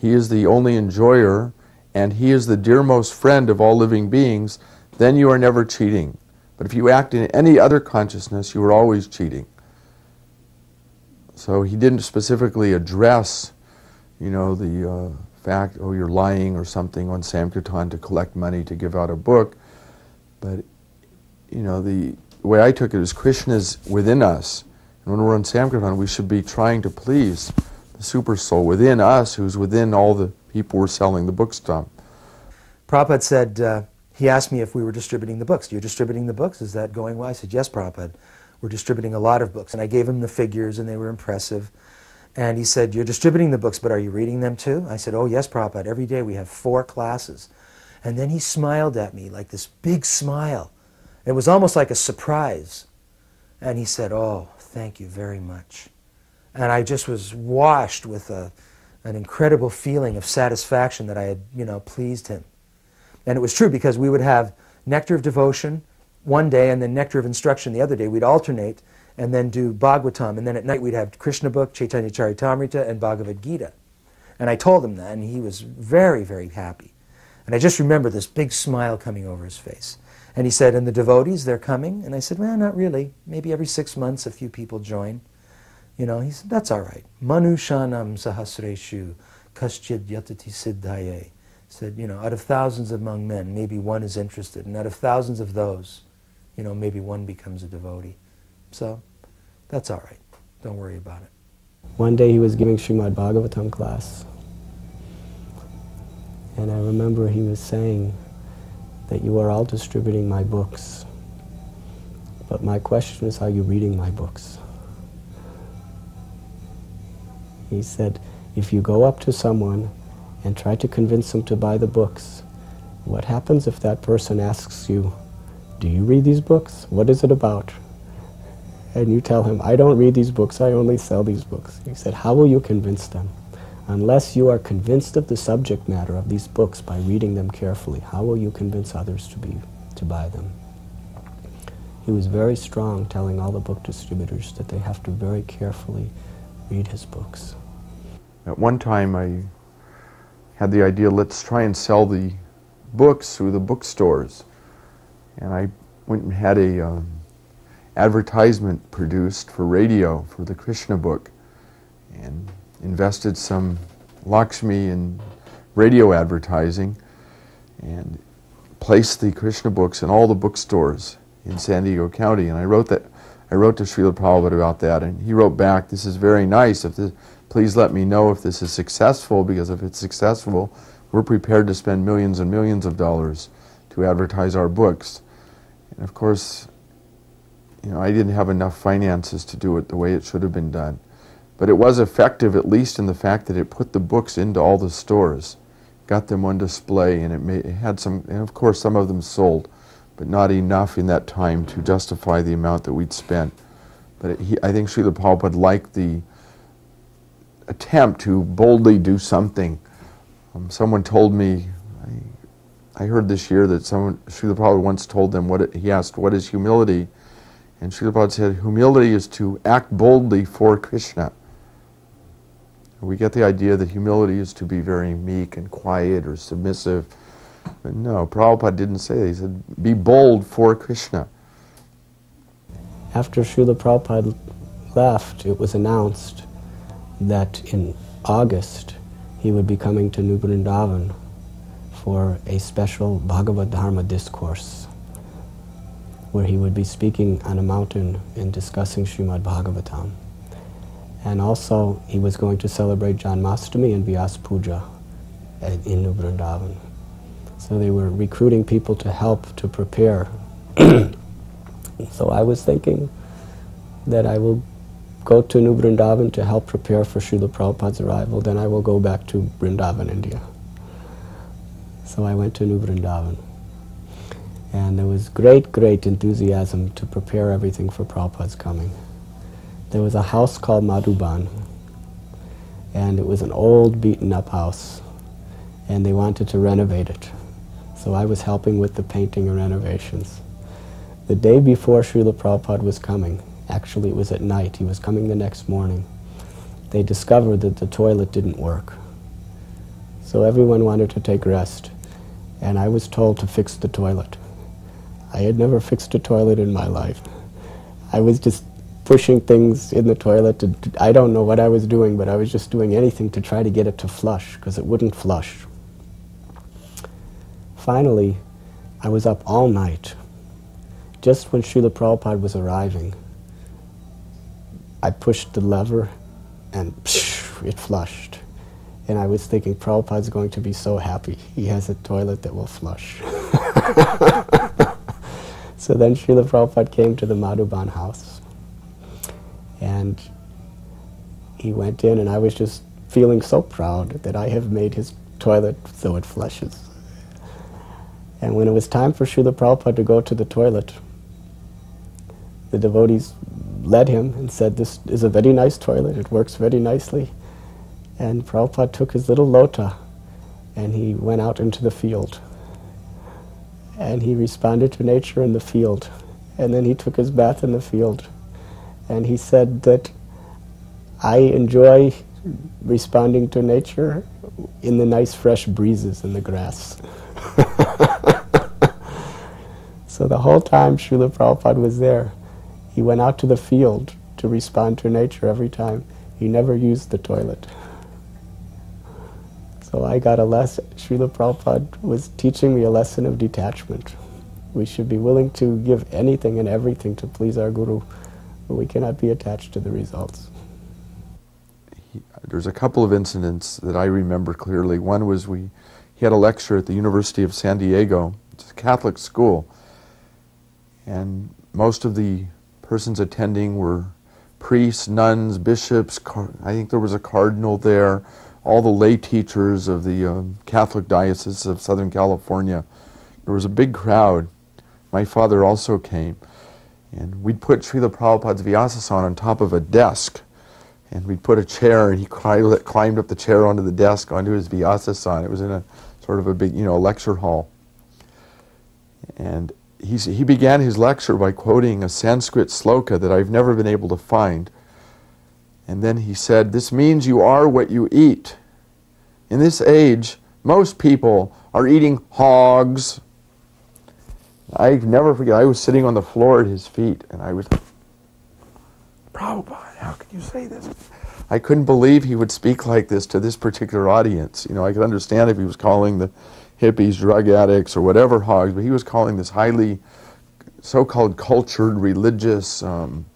he is the only enjoyer, and he is the dearmost friend of all living beings, then you are never cheating. But if you act in any other consciousness, you are always cheating. So he didn't specifically address, you know, the uh, fact, oh, you're lying or something on Sankirtan to collect money to give out a book. But, you know, the way I took it is Krishna is within us and when we're on Sankirtan, we should be trying to please the super soul within us, who's within all the people we're selling the books to. Prabhupada said, uh, he asked me if we were distributing the books. You're distributing the books? Is that going well? I said, yes, Prabhupada. We're distributing a lot of books. And I gave him the figures, and they were impressive. And he said, you're distributing the books, but are you reading them too? I said, oh, yes, Prabhupada. Every day we have four classes. And then he smiled at me like this big smile. It was almost like a surprise. And he said, oh, thank you very much. And I just was washed with a, an incredible feeling of satisfaction that I had, you know, pleased him. And it was true because we would have nectar of devotion one day and then nectar of instruction the other day. We'd alternate and then do Bhagavatam. And then at night we'd have Krishna book, Chaitanya Charitamrita, and Bhagavad Gita. And I told him that, and he was very, very happy. And I just remember this big smile coming over his face. And he said, and the devotees, they're coming? And I said, well, not really. Maybe every six months a few people join. You know, he said, that's all right. Manushanam sahasreshu kaschid yatati siddhaye. Said, you know, out of thousands among men, maybe one is interested. And out of thousands of those, you know, maybe one becomes a devotee. So that's all right. Don't worry about it. One day he was giving Srimad Bhagavatam class. And I remember he was saying, that you are all distributing my books. But my question is, are you reading my books? He said, if you go up to someone and try to convince them to buy the books, what happens if that person asks you, do you read these books? What is it about? And you tell him, I don't read these books, I only sell these books. He said, how will you convince them? Unless you are convinced of the subject matter of these books by reading them carefully, how will you convince others to, be, to buy them? He was very strong telling all the book distributors that they have to very carefully read his books. At one time I had the idea, let's try and sell the books through the bookstores. And I went and had a um, advertisement produced for radio for the Krishna book and invested some Lakshmi in radio advertising and placed the Krishna books in all the bookstores in San Diego County. And I wrote that I wrote to Srila Prabhupada about that, and he wrote back, "This is very nice. If this, please let me know if this is successful, because if it's successful, we're prepared to spend millions and millions of dollars to advertise our books." And of course, you know, I didn't have enough finances to do it the way it should have been done. But it was effective, at least in the fact that it put the books into all the stores, got them on display, and it, made, it had some, and of course, some of them sold, but not enough in that time to justify the amount that we'd spent. But it, he, I think Srila Prabhupada liked the attempt to boldly do something. Um, someone told me, I, I, heard this year that someone, Srila Prabhupada once told them, what it, he asked, what is humility? And Srila Prabhupada said, humility is to act boldly for Krishna. We get the idea that humility is to be very meek and quiet or submissive. But no, Prabhupada didn't say that. He said, be bold for Krishna. After Srila Prabhupada left, it was announced that in August he would be coming to New Vrindavan for a special Bhagavad Dharma discourse where he would be speaking on a mountain and discussing Srimad Bhagavatam. And also, he was going to celebrate Janmashtami and Vyas Puja in New Vrindavan. So they were recruiting people to help to prepare. so I was thinking that I will go to New Vrindavan to help prepare for Srila Prabhupada's arrival, then I will go back to Vrindavan, India. So I went to New Vrindavan. And there was great, great enthusiasm to prepare everything for Prabhupada's coming. There was a house called Madhuban, and it was an old, beaten-up house, and they wanted to renovate it. So I was helping with the painting and renovations. The day before Srila Prabhupada was coming, actually it was at night, he was coming the next morning, they discovered that the toilet didn't work. So everyone wanted to take rest, and I was told to fix the toilet. I had never fixed a toilet in my life. I was just pushing things in the toilet. I don't know what I was doing, but I was just doing anything to try to get it to flush because it wouldn't flush. Finally, I was up all night. Just when Srila Prabhupada was arriving, I pushed the lever and psh, it flushed. And I was thinking, Prabhupada's going to be so happy. He has a toilet that will flush. So then Srila Prabhupada came to the Madhuban house. And he went in, and I was just feeling so proud that I have made his toilet so it flushes. And when it was time for Srila Prabhupada to go to the toilet, the devotees led him and said, this is a very nice toilet, it works very nicely. And Prabhupada took his little lota and he went out into the field and he responded to nature in the field. And then he took his bath in the field. And he said that I enjoy responding to nature in the nice fresh breezes in the grass. so the whole time Srila Prabhupada was there, he went out to the field to respond to nature every time. He never used the toilet. So I got a lesson. Srila Prabhupada was teaching me a lesson of detachment. We should be willing to give anything and everything to please our Guru, but we cannot be attached to the results. there's a couple of incidents that I remember clearly. One was we he had a lecture at the University of San Diego. It's a Catholic school. And most of the persons attending were priests, nuns, bishops. I think there was a cardinal there all the lay teachers of the uh, Catholic Diocese of Southern California. There was a big crowd. My father also came. And we'd put Srila Prabhupada's Vyasasana on top of a desk. and we'd put a chair, and he climbed, up the chair onto the desk, onto his Vyasasan. It was in a sort of a big, you know, lecture hall. And he's, he began his lecture by quoting a Sanskrit sloka that I've never been able to find. And then he said, This means you are what you eat. In this age, most people are eating hogs. I never forget, I was sitting on the floor at his feet, and I was, Prabhupada, how can you say this? I couldn't believe he would speak like this to this particular audience. You know, I could understand if he was calling the hippies drug addicts or whatever hogs, but he was calling this highly so-called cultured, religious, um,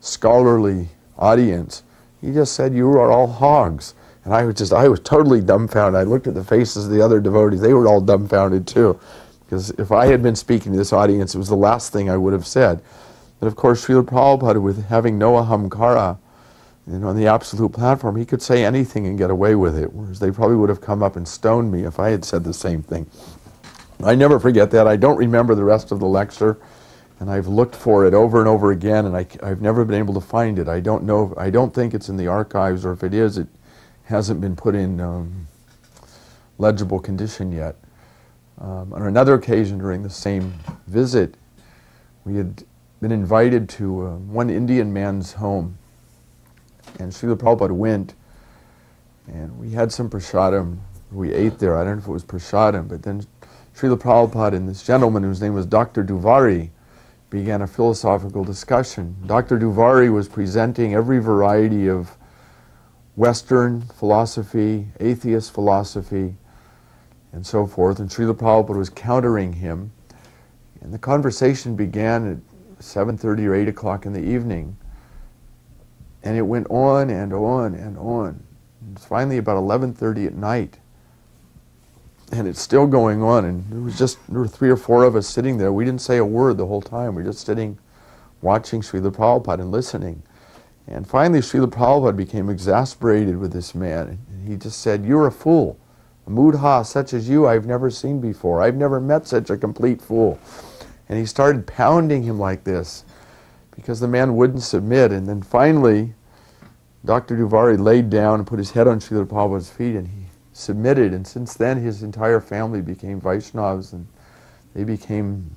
scholarly audience. He just said, you are all hogs. And I was just, I was totally dumbfounded. I looked at the faces of the other devotees. They were all dumbfounded too. Because if I had been speaking to this audience, it was the last thing I would have said. But of course, Srila Prabhupada, with having no ahamkara, you know, on the absolute platform, he could say anything and get away with it, whereas they probably would have come up and stoned me if I had said the same thing. I never forget that. I don't remember the rest of the lecture, and I've looked for it over and over again, and I, have never been able to find it. I don't know. I don't think it's in the archives, or if it is, it hasn't been put in um, legible condition yet. Um, on another occasion during the same visit, we had been invited to uh, one Indian man's home and Srila Prabhupada went, and we had some prasadam. We ate there. I don't know if it was prasadam, but then Srila Prabhupada and this gentleman whose name was Dr. Duvari began a philosophical discussion. Dr. Duvari was presenting every variety of Western philosophy, atheist philosophy, and so forth, and Srila Prabhupada was countering him. And the conversation began at 7.30 or 8 o'clock in the evening. And it went on and on and on. It's finally about 11:30 at night, and it's still going on. And there was just there were three or four of us sitting there. We didn't say a word the whole time. We were just sitting, watching Srila Prabhupada and listening. And finally, Srila Prabhupada became exasperated with this man. And he just said, "You're a fool, a mudha such as you I've never seen before. I've never met such a complete fool." And he started pounding him like this because the man wouldn't submit. And then finally, Dr. Duvari laid down and put his head on Srila Prabhupada's feet and he submitted. And since then, his entire family became Vaishnavas and they became,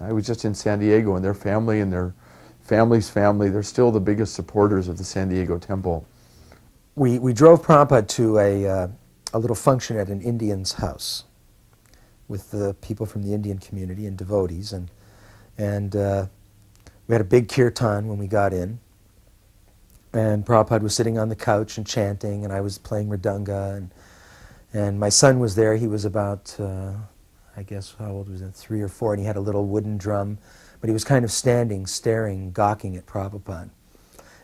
I was just in San Diego and their family and their family's family, they're still the biggest supporters of the San Diego temple. We, we drove Prabhupada to a, uh, a little function at an Indian's house with the people from the Indian community and devotees. And, and uh, we had a big kirtan when we got in. And Prabhupada was sitting on the couch and chanting, and I was playing mridanga. And, and my son was there. He was about, uh, I guess, how old was he? Three or four. And he had a little wooden drum. But he was kind of standing, staring, gawking at Prabhupada.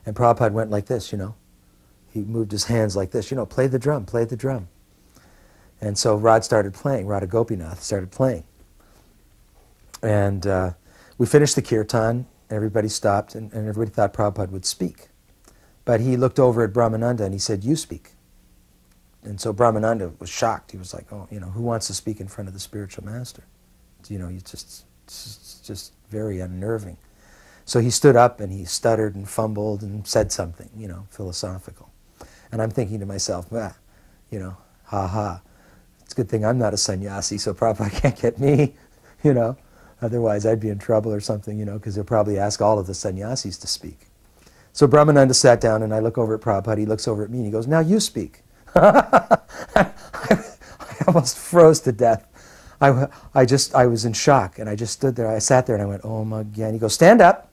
And Prabhupada went like this, you know. He moved his hands like this, you know, play the drum, play the drum. And so Rod started playing, Radha Gopinath started playing. And uh, we finished the kirtan, Everybody stopped, and, and everybody thought Prabhupada would speak. But he looked over at Brahmananda and he said, You speak. And so Brahmananda was shocked. He was like, Oh, you know, who wants to speak in front of the spiritual master? You know, he's just, just, just very unnerving. So he stood up and he stuttered and fumbled and said something, you know, philosophical. And I'm thinking to myself, ah, you know, ha ha. It's a good thing I'm not a sannyasi, so Prabhupada can't get me, you know. Otherwise, I'd be in trouble or something, you know, because they'll probably ask all of the sannyasis to speak. So Brahmananda sat down, and I look over at Prabhupada. He looks over at me, and he goes, Now you speak. I almost froze to death. I, I just, I was in shock, and I just stood there. I sat there, and I went, Oh my God. He goes, Stand up.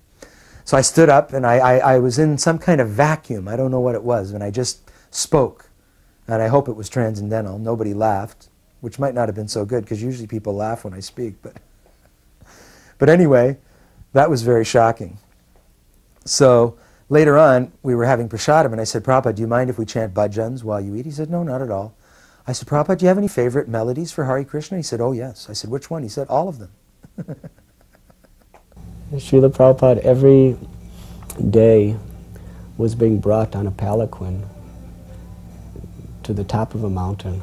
So I stood up, and I, I, I was in some kind of vacuum. I don't know what it was, and I just spoke. And I hope it was transcendental. Nobody laughed, which might not have been so good, because usually people laugh when I speak, but. But anyway, that was very shocking. So later on, we were having prasadam, and I said, Prabhupada, do you mind if we chant bhajans while you eat? He said, no, not at all. I said, Prabhupada, do you have any favorite melodies for Hare Krishna? He said, oh, yes. I said, which one? He said, all of them. Srila Prabhupada every day was being brought on a palanquin to the top of a mountain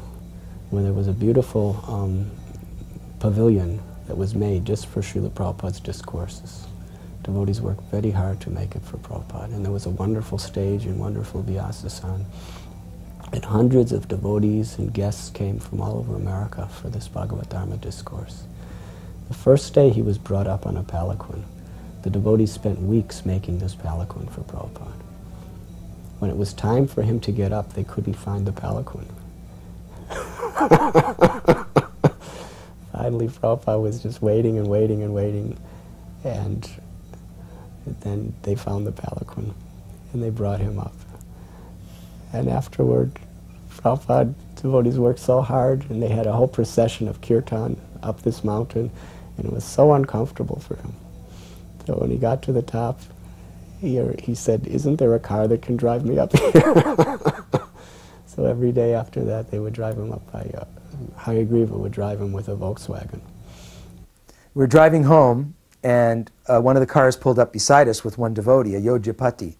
where there was a beautiful um, pavilion that was made just for Srila Prabhupada's discourses. Devotees worked very hard to make it for Prabhupada, and there was a wonderful stage and wonderful Vyasasan. And hundreds of devotees and guests came from all over America for this Bhagavad Dharma discourse. The first day he was brought up on a palanquin. The devotees spent weeks making this palanquin for Prabhupada. When it was time for him to get up, they couldn't find the palanquin. Finally, Prabhupada was just waiting and waiting and waiting, and then they found the palanquin, and they brought him up. And afterward, Prabhupada devotees worked so hard, and they had a whole procession of kirtan up this mountain, and it was so uncomfortable for him. So when he got to the top, he, he said, Isn't there a car that can drive me up here? so every day after that, they would drive him up by, uh, Hayagriva would drive him with a Volkswagen. We were driving home, and uh, one of the cars pulled up beside us with one devotee, a Yojapati,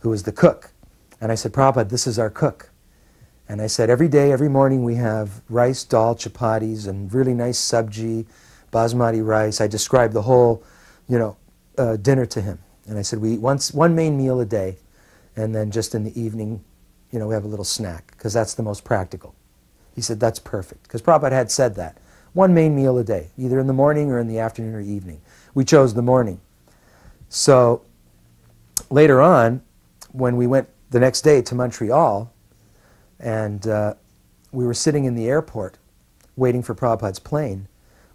who was the cook. And I said, Prabhupada, this is our cook. And I said, every day, every morning, we have rice, dal, chapatis, and really nice sabji, basmati rice. I described the whole, you know, uh, dinner to him. And I said, we eat once, one main meal a day, and then just in the evening, you know, we have a little snack, because that's the most practical. He said, that's perfect, because Prabhupada had said that. One main meal a day, either in the morning or in the afternoon or evening. We chose the morning. So later on, when we went the next day to Montreal, and uh, we were sitting in the airport waiting for Prabhupada's plane,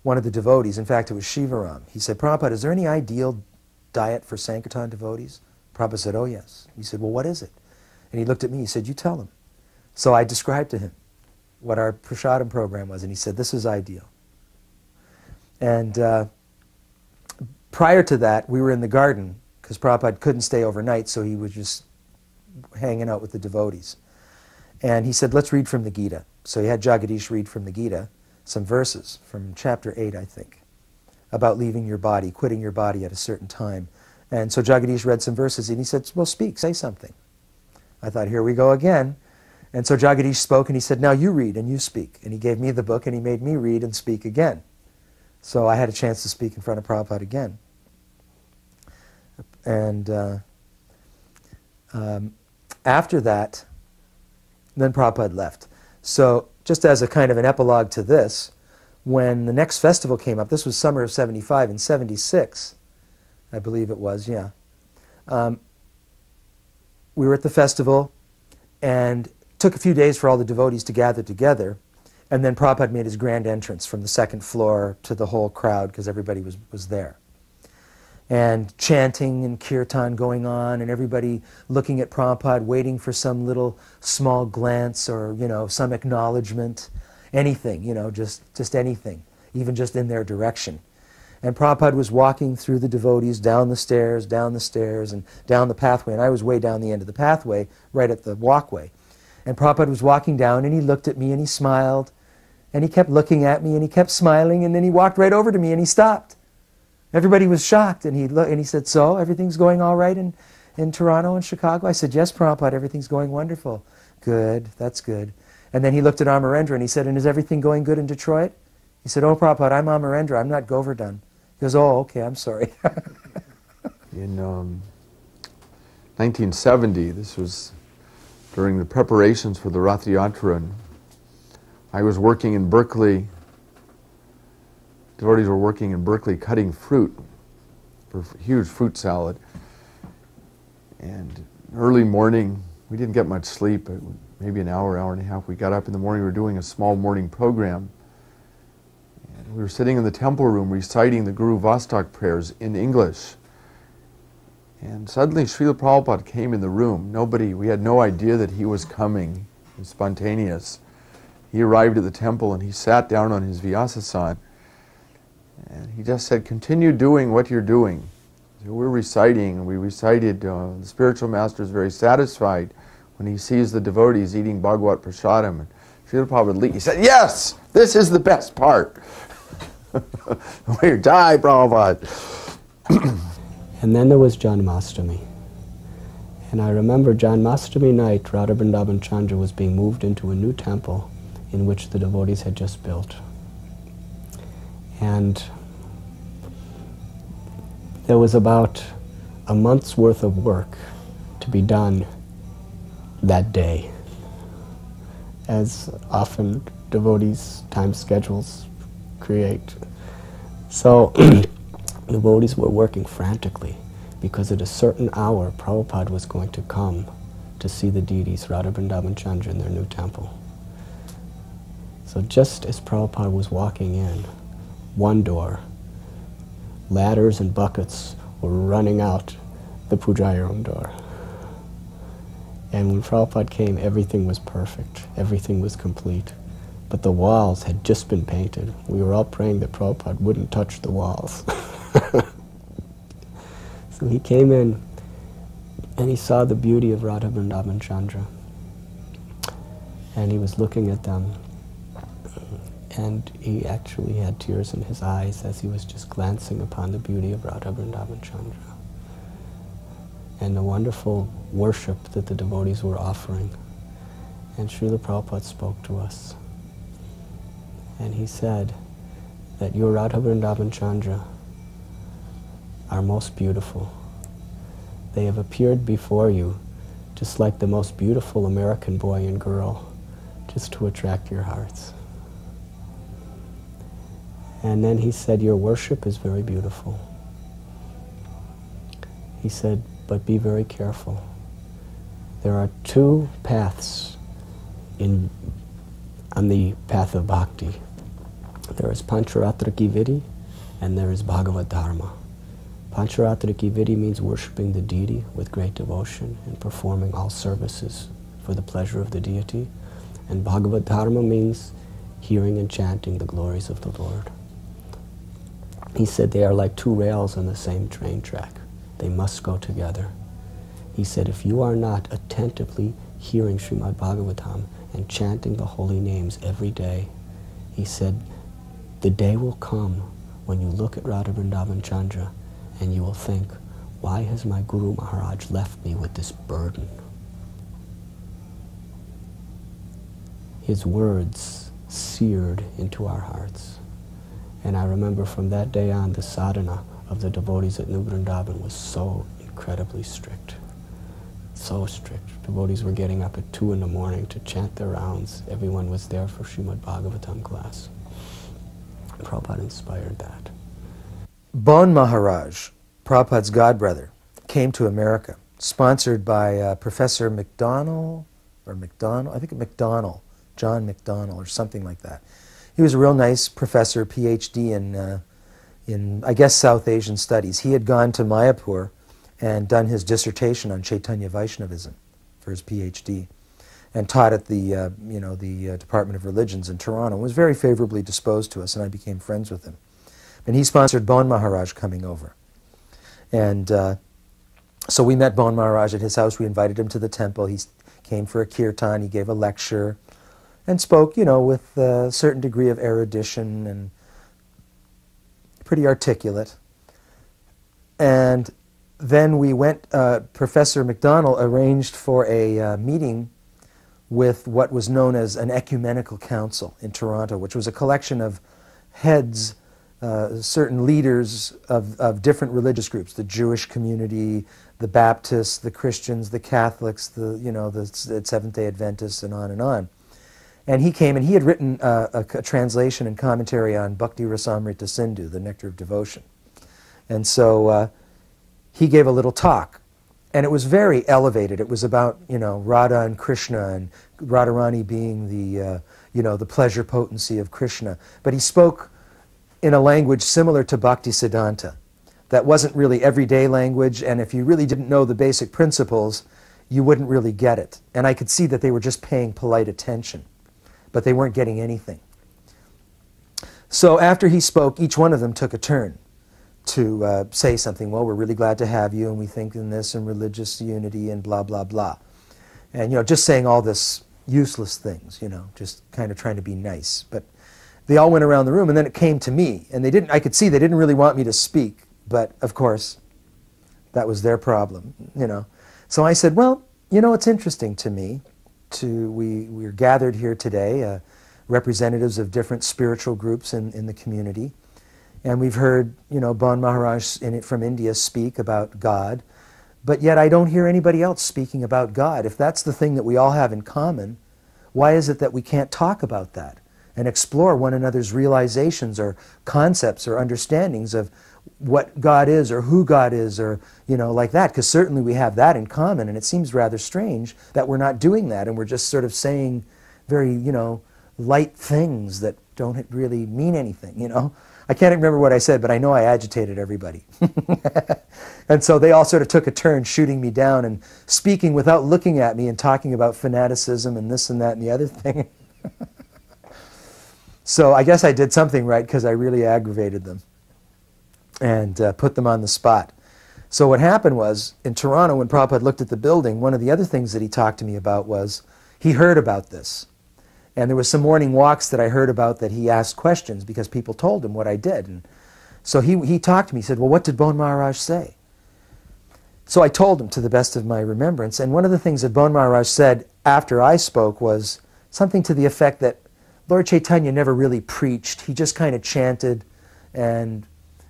one of the devotees, in fact, it was Shivaram, he said, Prabhupada, is there any ideal diet for Sankirtan devotees? Prabhupada said, oh yes. He said, well, what is it? And he looked at me, he said, you tell him. So I described to him what our prasadam program was, and he said, this is ideal. And uh, prior to that, we were in the garden, because Prabhupada couldn't stay overnight, so he was just hanging out with the devotees. And he said, let's read from the Gita. So he had Jagadish read from the Gita some verses from chapter 8, I think, about leaving your body, quitting your body at a certain time. And so Jagadish read some verses and he said, Well, speak, say something. I thought, Here we go again. And so Jagadish spoke and he said, Now you read and you speak. And he gave me the book and he made me read and speak again. So I had a chance to speak in front of Prabhupada again. And uh, um, after that, then Prabhupada left. So just as a kind of an epilogue to this, when the next festival came up, this was summer of 75, and 76, I believe it was, yeah. Um, we were at the festival and took a few days for all the devotees to gather together. And then Prabhupada made his grand entrance from the second floor to the whole crowd because everybody was, was there and chanting and kirtan going on and everybody looking at Prabhupada, waiting for some little small glance or, you know, some acknowledgement, anything, you know, just, just anything, even just in their direction. And Prabhupada was walking through the devotees down the stairs, down the stairs, and down the pathway. And I was way down the end of the pathway, right at the walkway. And Prabhupada was walking down, and he looked at me, and he smiled. And he kept looking at me, and he kept smiling, and then he walked right over to me, and he stopped. Everybody was shocked, and he, looked, and he said, so, everything's going all right in, in Toronto and Chicago? I said, yes, Prabhupada, everything's going wonderful. Good, that's good. And then he looked at Amarendra, and he said, and is everything going good in Detroit? He said, oh, Prabhupada, I'm Amarendra, I'm not Govardhan. He goes, oh, okay, I'm sorry. in um, 1970, this was during the preparations for the Rath I was working in Berkeley devotees were working in Berkeley cutting fruit for huge fruit salad. And early morning, we didn't get much sleep, maybe an hour, hour and a half. We got up in the morning, we were doing a small morning program. And we were sitting in the temple room reciting the Guru Vastak prayers in English. And suddenly Srila Prabhupada came in the room. Nobody, we had no idea that he was coming. It was spontaneous. He arrived at the temple and he sat down on his Vyasasana and he just said, continue doing what you're doing. So we're reciting, we recited, uh, the spiritual master is very satisfied when he sees the devotees eating Bhagavad Prasadam. And Srila Prabhupada, he said, yes, this is the best part. We're die, Prabhupada. and then there was Janmastami. And I remember Janmastami night, Radha Vrindavan Chandra was being moved into a new temple in which the devotees had just built. And there was about a month's worth of work to be done that day, as often devotees' time schedules create. So devotees were working frantically because at a certain hour Prabhupada was going to come to see the deities Radha Vrindavan Chandra in their new temple. So just as Prabhupada was walking in, one door, ladders and buckets were running out the Pujayaram door. And when Prabhupada came, everything was perfect. Everything was complete. But the walls had just been painted. We were all praying that Prabhupada wouldn't touch the walls. so he came in and he saw the beauty of Radha Vrindavan Chandra. And he was looking at them. And he actually had tears in his eyes as he was just glancing upon the beauty of Radha Vrindavan Chandra and the wonderful worship that the devotees were offering. And Srila Prabhupada spoke to us. And he said that your Radha Vrindavan Chandra are most beautiful. They have appeared before you just like the most beautiful American boy and girl, just to attract your hearts. And then he said, your worship is very beautiful. He said, but be very careful. There are two paths in, on the path of bhakti. There is Pancharatriki Vidhi and there is Bhagavad Dharma. Pancharatriki Vidhi means worshipping the deity with great devotion and performing all services for the pleasure of the deity. And Bhagavad Dharma means hearing and chanting the glories of the Lord. He said they are like two rails on the same train track. They must go together. He said, if you are not attentively hearing Srimad Bhagavatam and chanting the holy names every day, he said, the day will come when you look at Radha Vrindavan Chandra and you will think, why has my Guru Maharaj left me with this burden? His words seared into our hearts. And I remember from that day on, the sadhana of the devotees at New Vrindavan was so incredibly strict. So strict. Devotees were getting up at 2 in the morning to chant their rounds. Everyone was there for Srimad Bhagavatam class. Prabhupada inspired that. Bon Maharaj, Prabhupada's godbrother, came to America, sponsored by uh, Professor McDonald, or McDonald, I think McDonald, John McDonald, or something like that. He was a real nice professor, PhD in uh, in, I guess, South Asian studies. He had gone to Mayapur and done his dissertation on Chaitanya Vaishnavism for his PhD and taught at the, uh, you know, the uh, Department of Religions in Toronto was very favorably disposed to us, and I became friends with him. And he sponsored Bon Maharaj coming over. And uh, so we met Bon Maharaj at his house. We invited him to the temple. He came for a kirtan. He gave a lecture and spoke, you know, with a certain degree of erudition and pretty articulate. And then we went, uh, Professor McDonald arranged for a uh, meeting with what was known as an ecumenical council in Toronto, which was a collection of heads, uh, certain leaders of, of different religious groups, the Jewish community, the Baptists, the Christians, the Catholics, the, you know, the Seventh-day Adventists, and on and on. And he came and he had written uh, a, a, translation and commentary on Bhakti Rasamrita Sindhu, the Nectar of Devotion. And so uh, he gave a little talk. And it was very elevated. It was about, you know, Radha and Krishna and Radharani being the, uh, you know, the pleasure potency of Krishna. But he spoke in a language similar to Bhakti Siddhanta. That wasn't really everyday language, and if you really didn't know the basic principles, you wouldn't really get it. And I could see that they were just paying polite attention but they weren't getting anything. So after he spoke, each one of them took a turn to uh, say something. Well, we're really glad to have you, and we think in this and religious unity and blah, blah, blah. And, you know, just saying all this useless things, you know, just kind of trying to be nice. But they all went around the room, and then it came to me. And they didn't, I could see they didn't really want me to speak, but of course, that was their problem, you know. So I said, well, you know, it's interesting to me to, we, we're gathered here today, uh, representatives of different spiritual groups in, in the community. and we've heard, you know, Bon Maharaj in, from India speak about God, but yet I don't hear anybody else speaking about God. If that's the thing that we all have in common, why is it that we can't talk about that and explore one another's realizations or concepts or understandings of what God is or who God is or, you know, like that? Because certainly we have that in common, and it seems rather strange that we're not doing that and we're just sort of saying very, you know, light things that don't really mean anything, you know? I can't remember what I said, but I know I agitated everybody. and so they all sort of took a turn shooting me down and speaking without looking at me and talking about fanaticism and this and that and the other thing. so I guess I did something right because I really aggravated them and uh, put them on the spot. So what happened was in Toronto, when Prabhupada looked at the building, one of the other things that he talked to me about was he heard about this. And there was some morning walks that I heard about that he asked questions because people told him what I did. And so he, he talked to me. He said, Well, what did Bon Maharaj say? So I told him to the best of my remembrance. And one of the things that Bon Maharaj said after I spoke was something to the effect that Lord Chaitanya never really preached. He just kind of chanted and,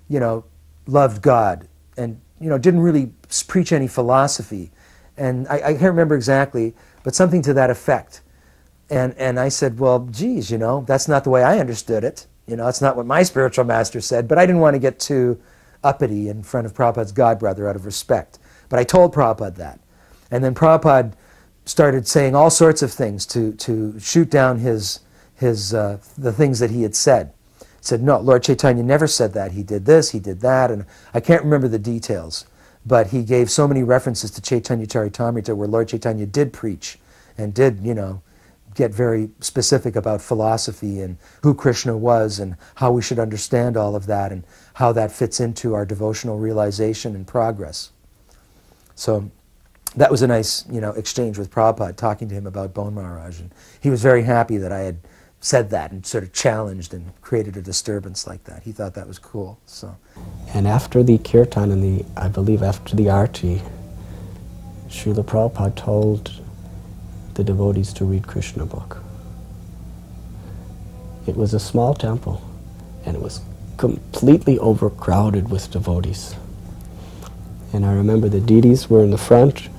you know, loved God and, you know, didn't really preach any philosophy. And I, I can't remember exactly, but something to that effect. And, and I said, well, geez, you know, that's not the way I understood it. You know, that's not what my spiritual master said. But I didn't want to get too uppity in front of Prabhupada's godbrother out of respect. But I told Prabhupada that. And then Prabhupada started saying all sorts of things to, to shoot down his, his, uh, the things that he had said. Said, no, Lord Chaitanya never said that. He did this, he did that. And I can't remember the details. But he gave so many references to Chaitanya Charitamrita where Lord Chaitanya did preach and did, you know, get very specific about philosophy and who Krishna was and how we should understand all of that and how that fits into our devotional realization and progress. So that was a nice, you know, exchange with Prabhupada, talking to him about Bon Maharaj. And he was very happy that I had said that and sort of challenged and created a disturbance like that. He thought that was cool. So. And after the kirtan and the, I believe after the arti, Srila Prabhupada told the devotees to read Krishna book. It was a small temple, and it was completely overcrowded with devotees. And I remember the deities were in the front,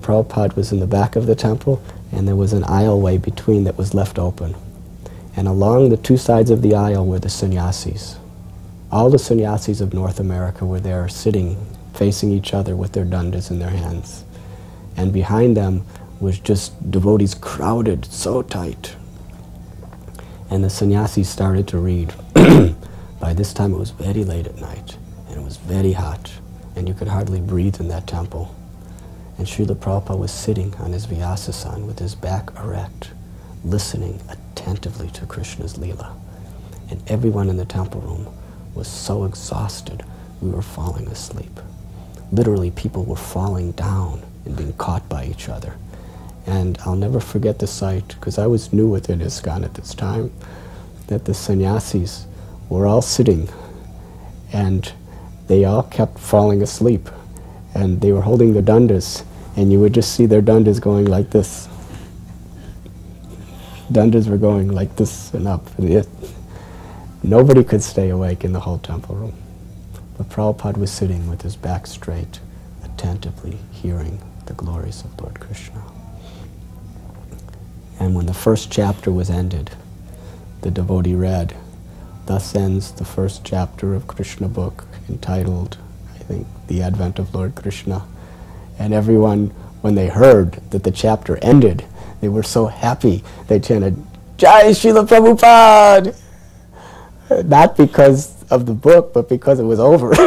Prabhupada was in the back of the temple, and there was an aisleway between that was left open. And along the two sides of the aisle were the sannyasis. All the sannyasis of North America were there sitting, facing each other with their dandas in their hands. And behind them was just devotees crowded so tight. And the sannyasis started to read. By this time it was very late at night, and it was very hot, and you could hardly breathe in that temple. And Srila Prabhupada was sitting on his Vyasasan with his back erect, listening attentively to Krishna's Leela. And everyone in the temple room was so exhausted we were falling asleep. Literally, people were falling down and being caught by each other. And I'll never forget the sight, because I was new within ISKCON at this time, that the sannyasis were all sitting and they all kept falling asleep. And they were holding their dandas, and you would just see their dandas going like this. Dandas were going like this and up. And It, nobody could stay awake in the whole temple room. But Prabhupada was sitting with his back straight, attentively hearing the glories of Lord Krishna. And when the first chapter was ended, the devotee read, Thus ends the first chapter of Krishna book entitled, I think, The Advent of Lord Krishna. And everyone, when they heard that the chapter ended, they were so happy. They chanted, Jai Srila Prabhupada! Not because of the book, but because it was over.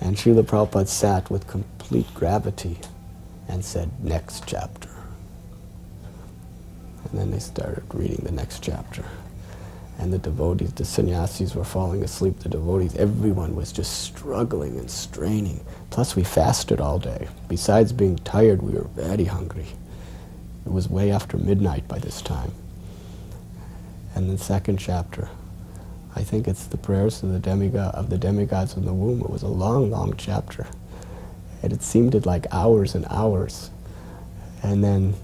and Srila Prabhupada sat with complete gravity and said, Next chapter. And then they started reading the next chapter. And the devotees, the sannyasis were falling asleep. The devotees, everyone was just struggling and straining. Plus, we fasted all day. Besides being tired, we were very hungry. It was way after midnight by this time. And the second chapter, I think it's the prayers of the demigod of the demigods in the womb. It was a long, long chapter. And it seemed like hours and hours. And then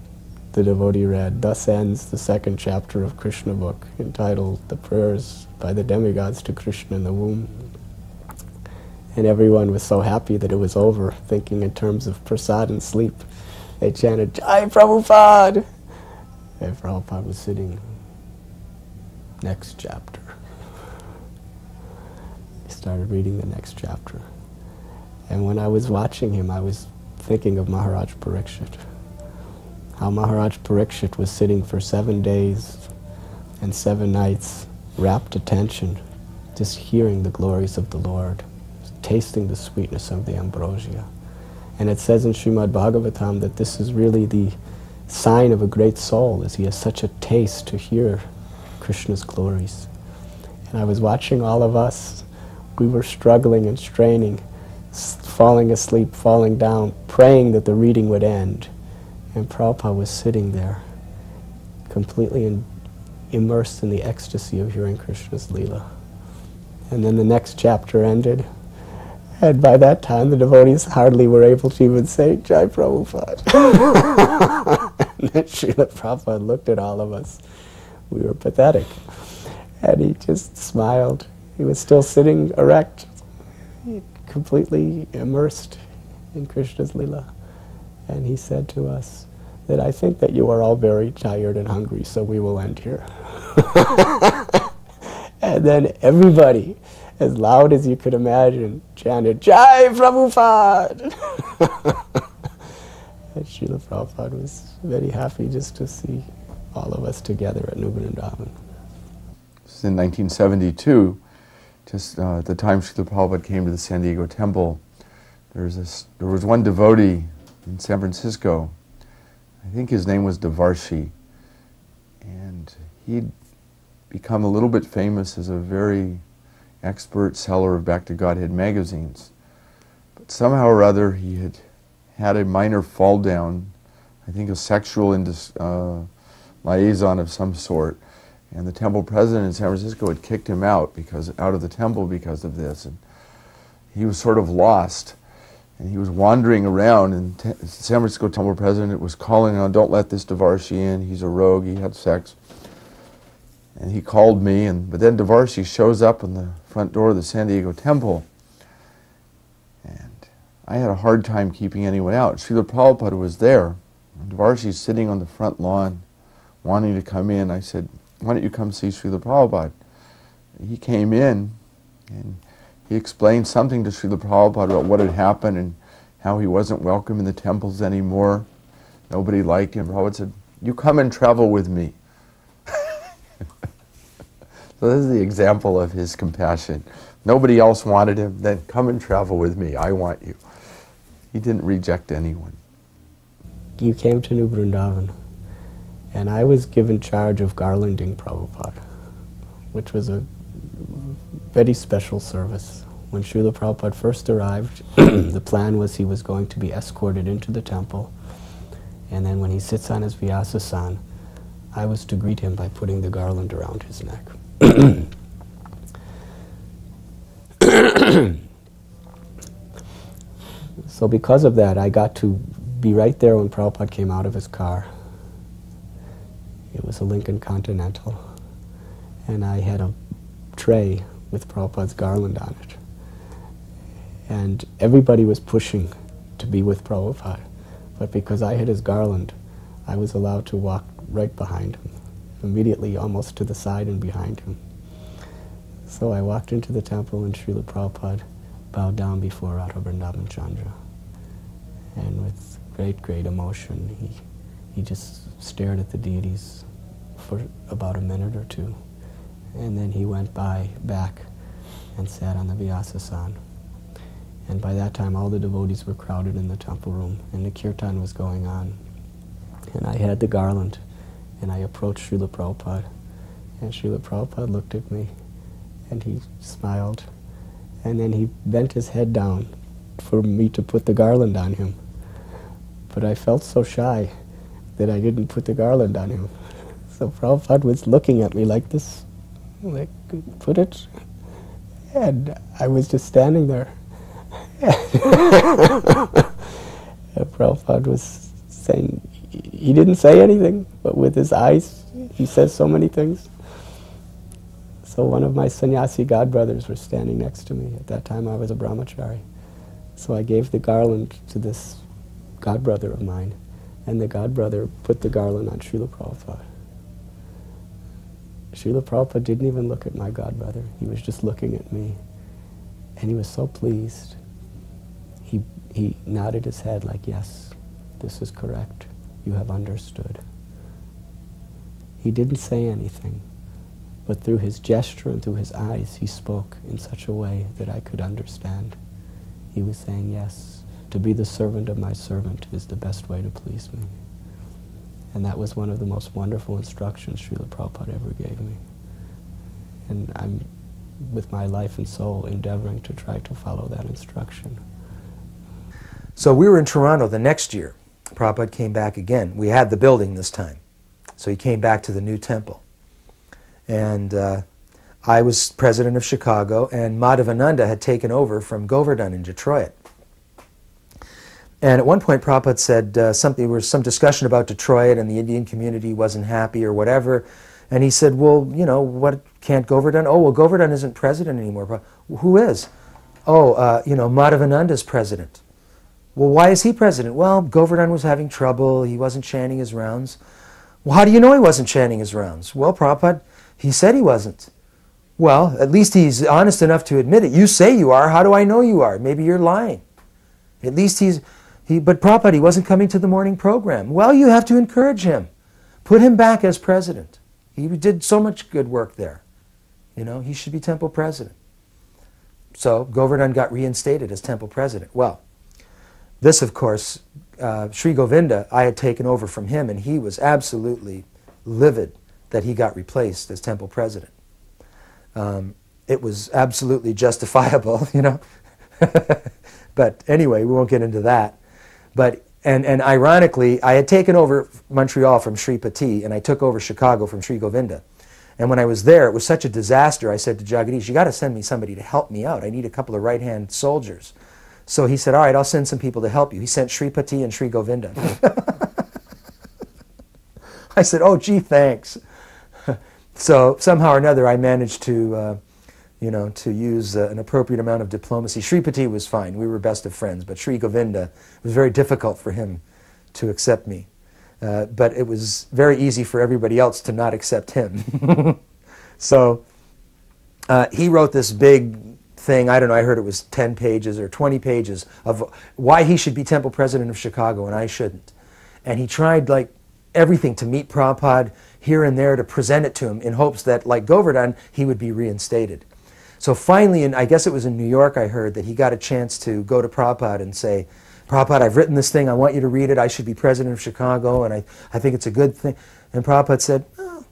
the devotee read, Thus ends the second chapter of Krishna book, entitled The Prayers by the Demigods to Krishna in the Womb. And everyone was so happy that it was over, thinking in terms of prasad and sleep. They chanted, Jai Prabhupada! And Prabhupada was sitting next chapter. He started reading the next chapter. And when I was watching him, I was thinking of Maharaj Parikshit. How Maharaj Parikshit was sitting for seven days and seven nights, rapt attention, just hearing the glories of the Lord, tasting the sweetness of the ambrosia. And it says in Srimad Bhagavatam that this is really the sign of a great soul, as he has such a taste to hear Krishna's glories. And I was watching all of us. We were struggling and straining, falling asleep, falling down, praying that the reading would end. And Prabhupada was sitting there, completely in, immersed in the ecstasy of hearing Krishna's Leela. And then the next chapter ended. And by that time, the devotees hardly were able to even say, Jai Prabhupada. and then Srila Prabhupada looked at all of us we were pathetic. And he just smiled. He was still sitting erect, completely immersed in Krishna's Leela. And he said to us that I think that you are all very tired and hungry, so we will end here. and then everybody, as loud as you could imagine, chanted, Jai Prabhupada! and Srila Prabhupada was very happy just to see all of us together at New Vrindavan. This is in 1972, just uh, at the time Srila Prabhupada came to the San Diego Temple. There was, this, there was one devotee in San Francisco. I think his name was Devarshi. And he'd become a little bit famous as a very expert seller of Back to Godhead magazines. But somehow or other, he had had a minor fall down, I think a sexual uh, liaison of some sort. And the temple president in San Francisco had kicked him out because out of the temple because of this. And he was sort of lost. And he was wandering around, and San Francisco temple president was calling on, don't let this Devarshi in, he's a rogue, he had sex. And he called me, and but then Devarshi shows up in the front door of the San Diego temple. And I had a hard time keeping anyone out. Srila Prabhupada was there. And Devarshi's sitting on the front lawn wanting to come in, I said, why don't you come see Srila Prabhupada? He came in and he explained something to Srila Prabhupada about what had happened and how he wasn't welcome in the temples anymore. Nobody liked him. Prabhupada said, you come and travel with me. so this is the example of his compassion. Nobody else wanted him, then come and travel with me. I want you. He didn't reject anyone. You came to New Vrindavan. And I was given charge of garlanding Prabhupada, which was a very special service. When Srila Prabhupada first arrived, the plan was he was going to be escorted into the temple, and then when he sits on his Vyasasan, I was to greet him by putting the garland around his neck. so because of that, I got to be right there when Prabhupada came out of his car it was a Lincoln Continental. And I had a tray with Prabhupada's garland on it. And everybody was pushing to be with Prabhupada. But because I had his garland, I was allowed to walk right behind him, immediately almost to the side and behind him. So I walked into the temple and Srila Prabhupada bowed down before Radha Vrindavan Chandra. And with great, great emotion, he, he just stared at the deities for about a minute or two. And then he went by back and sat on the Vyasasan. And by that time, all the devotees were crowded in the temple room, and the kirtan was going on. And I had the garland, and I approached Srila Prabhupada. And Srila Prabhupada looked at me, and he smiled. And then he bent his head down for me to put the garland on him. But I felt so shy that I didn't put the garland on him. So Prabhupada was looking at me like this, like, put it. And I was just standing there. and Prabhupada was saying, he didn't say anything, but with his eyes, he says so many things. So one of my sannyasi godbrothers was standing next to me. At that time, I was a brahmachari. So I gave the garland to this godbrother of mine, and the godbrother put the garland on Srila Prabhupada. Srila Prabhupada didn't even look at my godbrother. He was just looking at me. And he was so pleased. He, he nodded his head like, yes, this is correct. You have understood. He didn't say anything, but through his gesture and through his eyes, he spoke in such a way that I could understand. He was saying, yes, to be the servant of my servant is the best way to please me. And that was one of the most wonderful instructions Srila Prabhupada ever gave me. And I'm, with my life and soul, endeavoring to try to follow that instruction. So we were in Toronto the next year. Prabhupada came back again. We had the building this time. So he came back to the new temple. And uh, I was president of Chicago, and Madhavananda had taken over from Govardhan in Detroit. And at one point, Prabhupada said uh, something, there was some discussion about Detroit and the Indian community wasn't happy or whatever. And he said, well, you know, what can't Govardhan? Oh, well, Govardhan isn't president anymore. Who is? Oh, uh, you know, Madhavananda's president. Well, why is he president? Well, Govardhan was having trouble. He wasn't chanting his rounds. Well, how do you know he wasn't chanting his rounds? Well, Prabhupada, he said he wasn't. Well, at least he's honest enough to admit it. You say you are. How do I know you are? Maybe you're lying. At least he's, he, but Prabhupada, he wasn't coming to the morning program. Well, you have to encourage him. Put him back as president. He did so much good work there. You know, he should be temple president. So Govardhan got reinstated as temple president. Well, this, of course, uh, Sri Govinda, I had taken over from him, and he was absolutely livid that he got replaced as temple president. Um, it was absolutely justifiable, you know. but anyway, we won't get into that. But and, and ironically, I had taken over Montreal from Sri Pati, and I took over Chicago from Sri Govinda. And when I was there, it was such a disaster. I said to Jagadish, "You got to send me somebody to help me out. I need a couple of right-hand soldiers." So he said, "All right, I'll send some people to help you." He sent Sri Pati and Sri Govinda. I said, "Oh, gee, thanks." so somehow or another, I managed to, uh, you know, to use uh, an appropriate amount of diplomacy. Sripati was fine; we were best of friends. But Sri Govinda it was very difficult for him to accept me. Uh, but it was very easy for everybody else to not accept him. so uh, he wrote this big thing. I don't know. I heard it was ten pages or twenty pages of why he should be temple president of Chicago and I shouldn't. And he tried like everything to meet Prabhupada here and there to present it to him in hopes that, like Govardhan, he would be reinstated. So finally, and I guess it was in New York, I heard that he got a chance to go to Prabhupada and say, Prabhupada, I've written this thing. I want you to read it. I should be president of Chicago, and I, I think it's a good thing. And Prabhupada said, oh,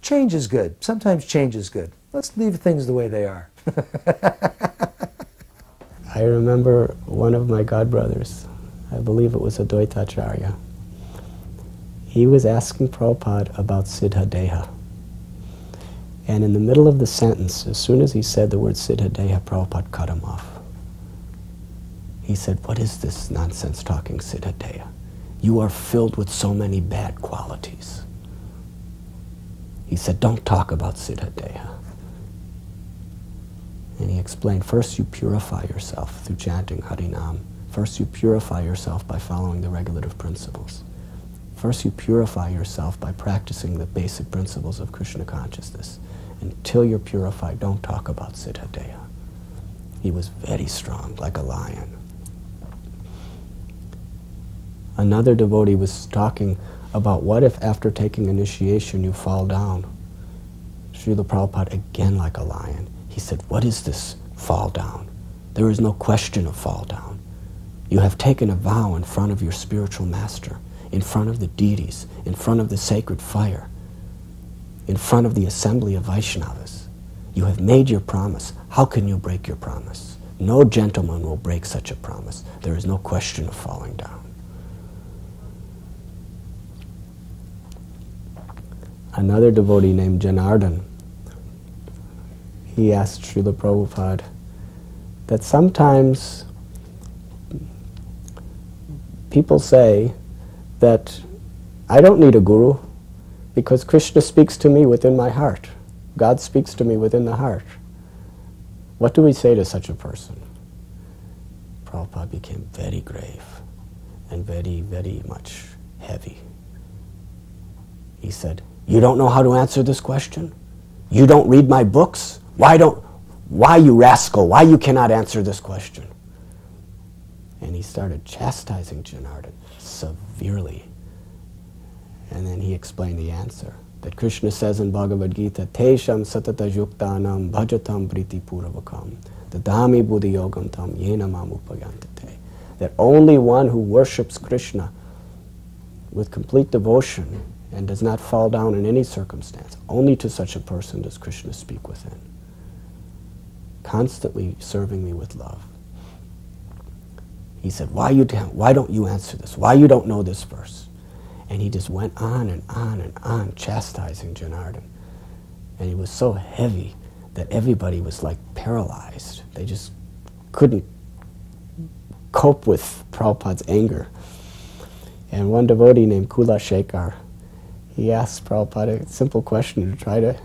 change is good. Sometimes change is good. Let's leave things the way they are. I remember one of my godbrothers, I believe it was Advaitacharya, he was asking Prabhupada about Siddhadeha. And in the middle of the sentence, as soon as he said the word Siddhadeha, Prabhupada cut him off. He said, What is this nonsense talking Siddhadeha? You are filled with so many bad qualities. He said, Don't talk about Siddhadeha. And he explained, first you purify yourself through chanting Harinam. First you purify yourself by following the regulative principles. First, you purify yourself by practicing the basic principles of Krishna consciousness. Until you're purified, don't talk about Siddhadeha. He was very strong, like a lion. Another devotee was talking about what if after taking initiation you fall down. Srila Prabhupada, again like a lion, he said, What is this fall down? There is no question of fall down. You have taken a vow in front of your spiritual master in front of the deities, in front of the sacred fire, in front of the assembly of Vaishnavas. You have made your promise. How can you break your promise? No gentleman will break such a promise. There is no question of falling down. Another devotee named Janardhan, he asked Srila Prabhupada that sometimes people say that I don't need a guru because Krishna speaks to me within my heart. God speaks to me within the heart. What do we say to such a person? Prabhupada became very grave and very, very much heavy. He said, You don't know how to answer this question? You don't read my books? Why don't why you rascal? Why you cannot answer this question? And he started chastising Janardhan severely. And then he explained the answer that Krishna says in Bhagavad Gita, Tesham satata yuktanam bhajatam priti purvakam, dadami buddhi yogam tam yena mam upayantate. That only one who worships Krishna with complete devotion and does not fall down in any circumstance, only to such a person does Krishna speak within. Constantly serving me with love. He said, why, you, why don't you answer this? Why you don't know this verse? And he just went on and on and on chastising Janardhan. And he was so heavy that everybody was like paralyzed. They just couldn't cope with Prabhupada's anger. And one devotee named Kula Shekhar, he asked Prabhupada a simple question to try to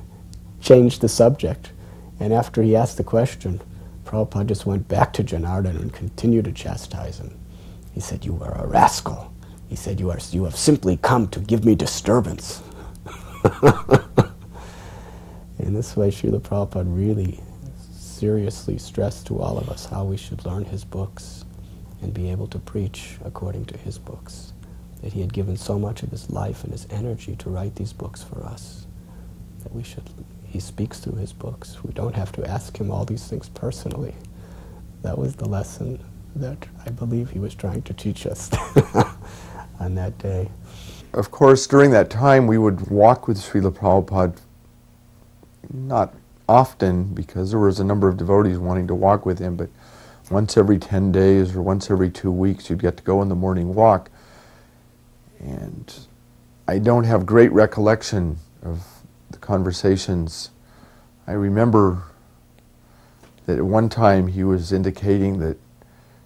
change the subject. And after he asked the question, Prabhupada just went back to Janardhan and continued to chastise him. He said, You are a rascal. He said, You, are, you have simply come to give me disturbance. In this way, Srila Prabhupada really seriously stressed to all of us how we should learn his books and be able to preach according to his books. That he had given so much of his life and his energy to write these books for us. That we should, he speaks through his books. We don't have to ask him all these things personally. That was the lesson that I believe he was trying to teach us. on that day. Of course, during that time, we would walk with Srila Prabhupada, not often because there was a number of devotees wanting to walk with him, but once every 10 days or once every two weeks, you'd get to go on the morning walk. And I don't have great recollection of the conversations. I remember that at one time he was indicating that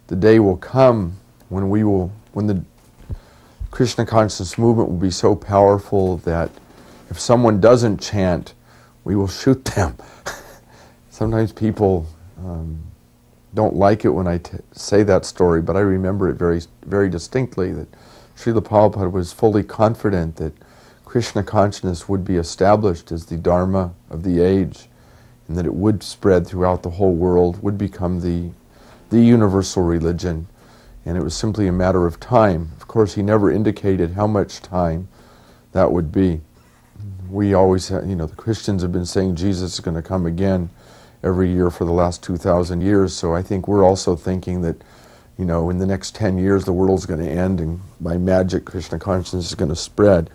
the day will come when we will, when the Krishna consciousness movement will be so powerful that if someone doesn't chant, we will shoot them. Sometimes people um, don't like it when I say that story, but I remember it very, very distinctly that Srila Prabhupada was fully confident that Krishna consciousness would be established as the Dharma of the age and that it would spread throughout the whole world, would become the, the universal religion and it was simply a matter of time. Of course, he never indicated how much time that would be. We always, you know, the Christians have been saying Jesus is going to come again every year for the last 2,000 years, so I think we're also thinking that, you know, in the next 10 years the world's going to end and by magic Krishna consciousness is going to spread.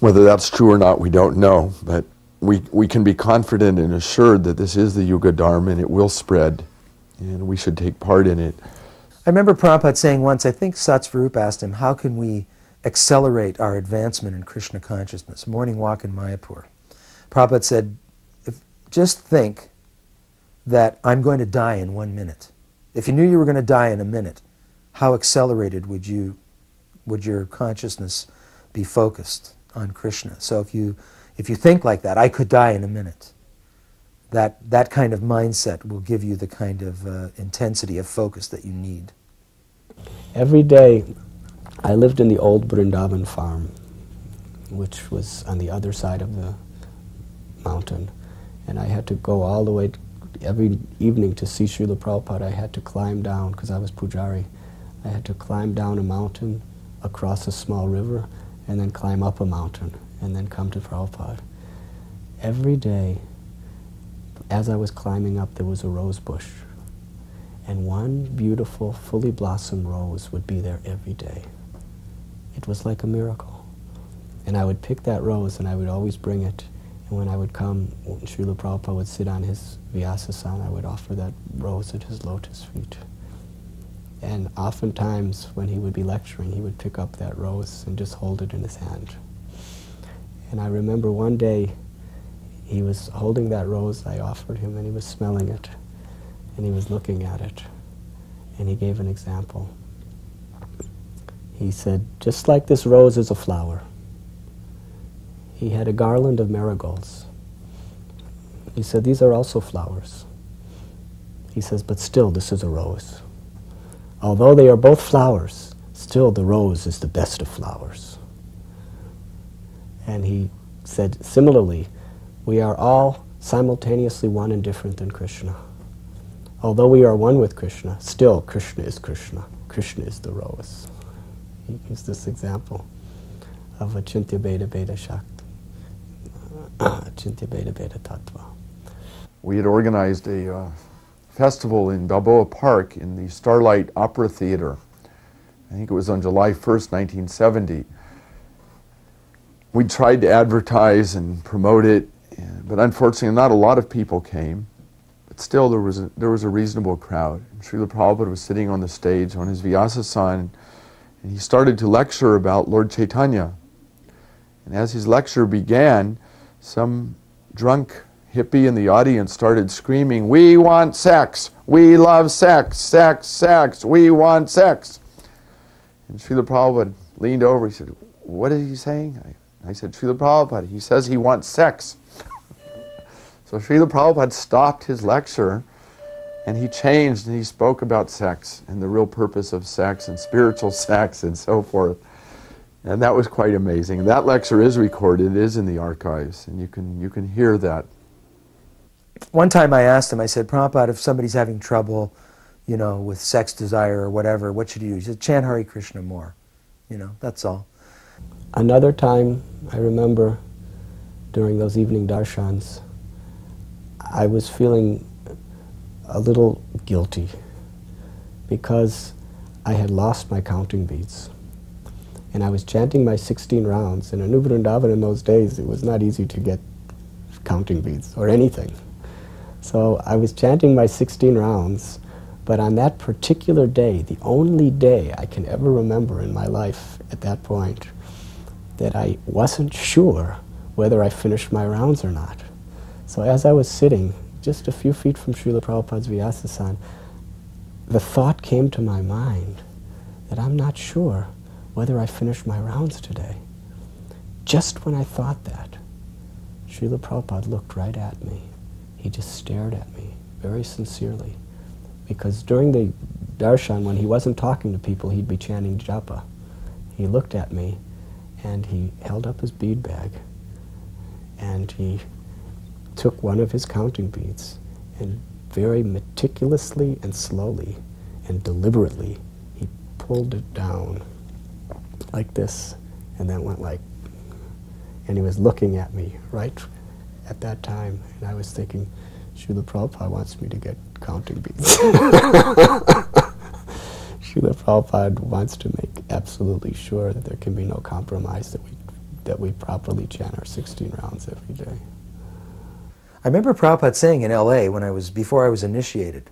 Whether that's true or not, we don't know, but we, we can be confident and assured that this is the Yuga Dharma and it will spread and we should take part in it. I remember Prabhupada saying once, I think Satsvarup asked him, how can we accelerate our advancement in Krishna consciousness? Morning walk in Mayapur. Prabhupada said, if, just think that I'm going to die in one minute. If you knew you were going to die in a minute, how accelerated would you would your consciousness be focused on Krishna? So if you if you think like that, I could die in a minute that, that kind of mindset will give you the kind of uh, intensity of focus that you need. Every day, I lived in the old Brindavan farm, which was on the other side of the mountain. And I had to go all the way, every evening to see Srila Prabhupada, I had to climb down, because I was pujari. I had to climb down a mountain, across a small river, and then climb up a mountain, and then come to Prabhupada. Every day, as I was climbing up, there was a rose bush. And one beautiful, fully blossomed rose would be there every day. It was like a miracle. And I would pick that rose and I would always bring it. And when I would come, Srila Prabhupada would sit on his Vyasasana, I would offer that rose at his lotus feet. And oftentimes, when he would be lecturing, he would pick up that rose and just hold it in his hand. And I remember one day, he was holding that rose I offered him and he was smelling it and he was looking at it and he gave an example. He said, just like this rose is a flower, he had a garland of marigolds. He said, these are also flowers. He says, but still, this is a rose. Although they are both flowers, still the rose is the best of flowers. And he said, similarly, we are all simultaneously one and different than Krishna. Although we are one with Krishna, still Krishna is Krishna. Krishna is the rose. He gives this example of a Chintya Beda Beda Shakti. Chintya Beda Beda Tattva. We had organized a uh, festival in Balboa Park in the Starlight Opera Theater. I think it was on July 1st, 1970. We tried to advertise and promote it, but unfortunately not a lot of people came. But still there was a, there was a reasonable crowd. And Srila Prabhupada was sitting on the stage on his Vyasasan, and he started to lecture about Lord Chaitanya. And as his lecture began, some drunk hippie in the audience started screaming, We want sex! We love sex! Sex! Sex! We want sex! And Srila Prabhupada leaned over. He said, What is he saying? I, I said, Srila Prabhupada, he says he wants sex. so Srila Prabhupada stopped his lecture and he changed and he spoke about sex and the real purpose of sex and spiritual sex and so forth. And that was quite amazing. That lecture is recorded, it is in the archives, and you can, you can hear that one time I asked him, I said, Prabhupada, if somebody's having trouble, you know, with sex desire or whatever, what should you do? He said, chant Hare Krishna more. You know, that's all. Another time, I remember during those evening darshans, I was feeling a little guilty because I had lost my counting beads. And I was chanting my 16 rounds. And in Vrindavan in those days, it was not easy to get counting beads or anything. So I was chanting my 16 rounds, but on that particular day, the only day I can ever remember in my life at that point, that I wasn't sure whether I finished my rounds or not. So as I was sitting just a few feet from Srila Prabhupada's Vyasasan, the thought came to my mind that I'm not sure whether I finished my rounds today. Just when I thought that, Srila Prabhupada looked right at me he just stared at me very sincerely. Because during the darshan, when he wasn't talking to people, he'd be chanting japa. He looked at me and he held up his bead bag and he took one of his counting beads and very meticulously and slowly and deliberately he pulled it down like this and then went like and he was looking at me right at that time, and I was thinking, Srila Prabhupada wants me to get counting beads. Srila Prabhupada wants to make absolutely sure that there can be no compromise, that we, that we properly chant our 16 rounds every day. I remember Prabhupada saying in L.A. when I was, before I was initiated,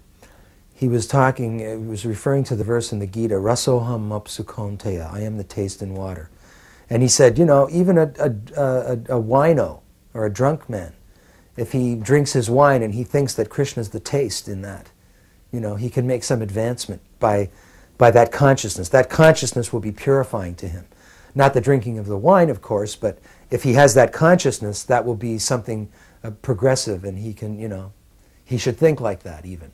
he was talking, he was referring to the verse in the Gita, Rasoham Mapsukonteya, I am the taste in water. And he said, you know, even a, a, a, a wino or a drunk man, if he drinks his wine and he thinks that Krishna is the taste in that, you know, he can make some advancement by, by that consciousness. That consciousness will be purifying to him. Not the drinking of the wine, of course, but if he has that consciousness, that will be something uh, progressive and he can, you know, he should think like that even.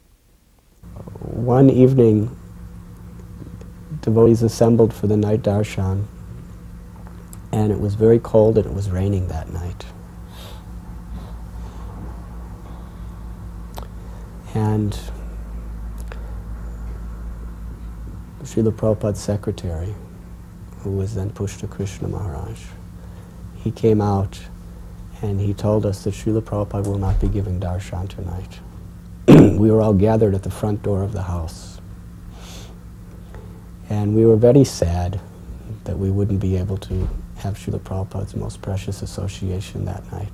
One evening, devotees assembled for the night darshan, and it was very cold and it was raining that night. And Srila Prabhupada's secretary, who was then Pushta Krishna Maharaj, he came out and he told us that Srila Prabhupada will not be giving darshan tonight. we were all gathered at the front door of the house. And we were very sad that we wouldn't be able to have Srila Prabhupada's most precious association that night.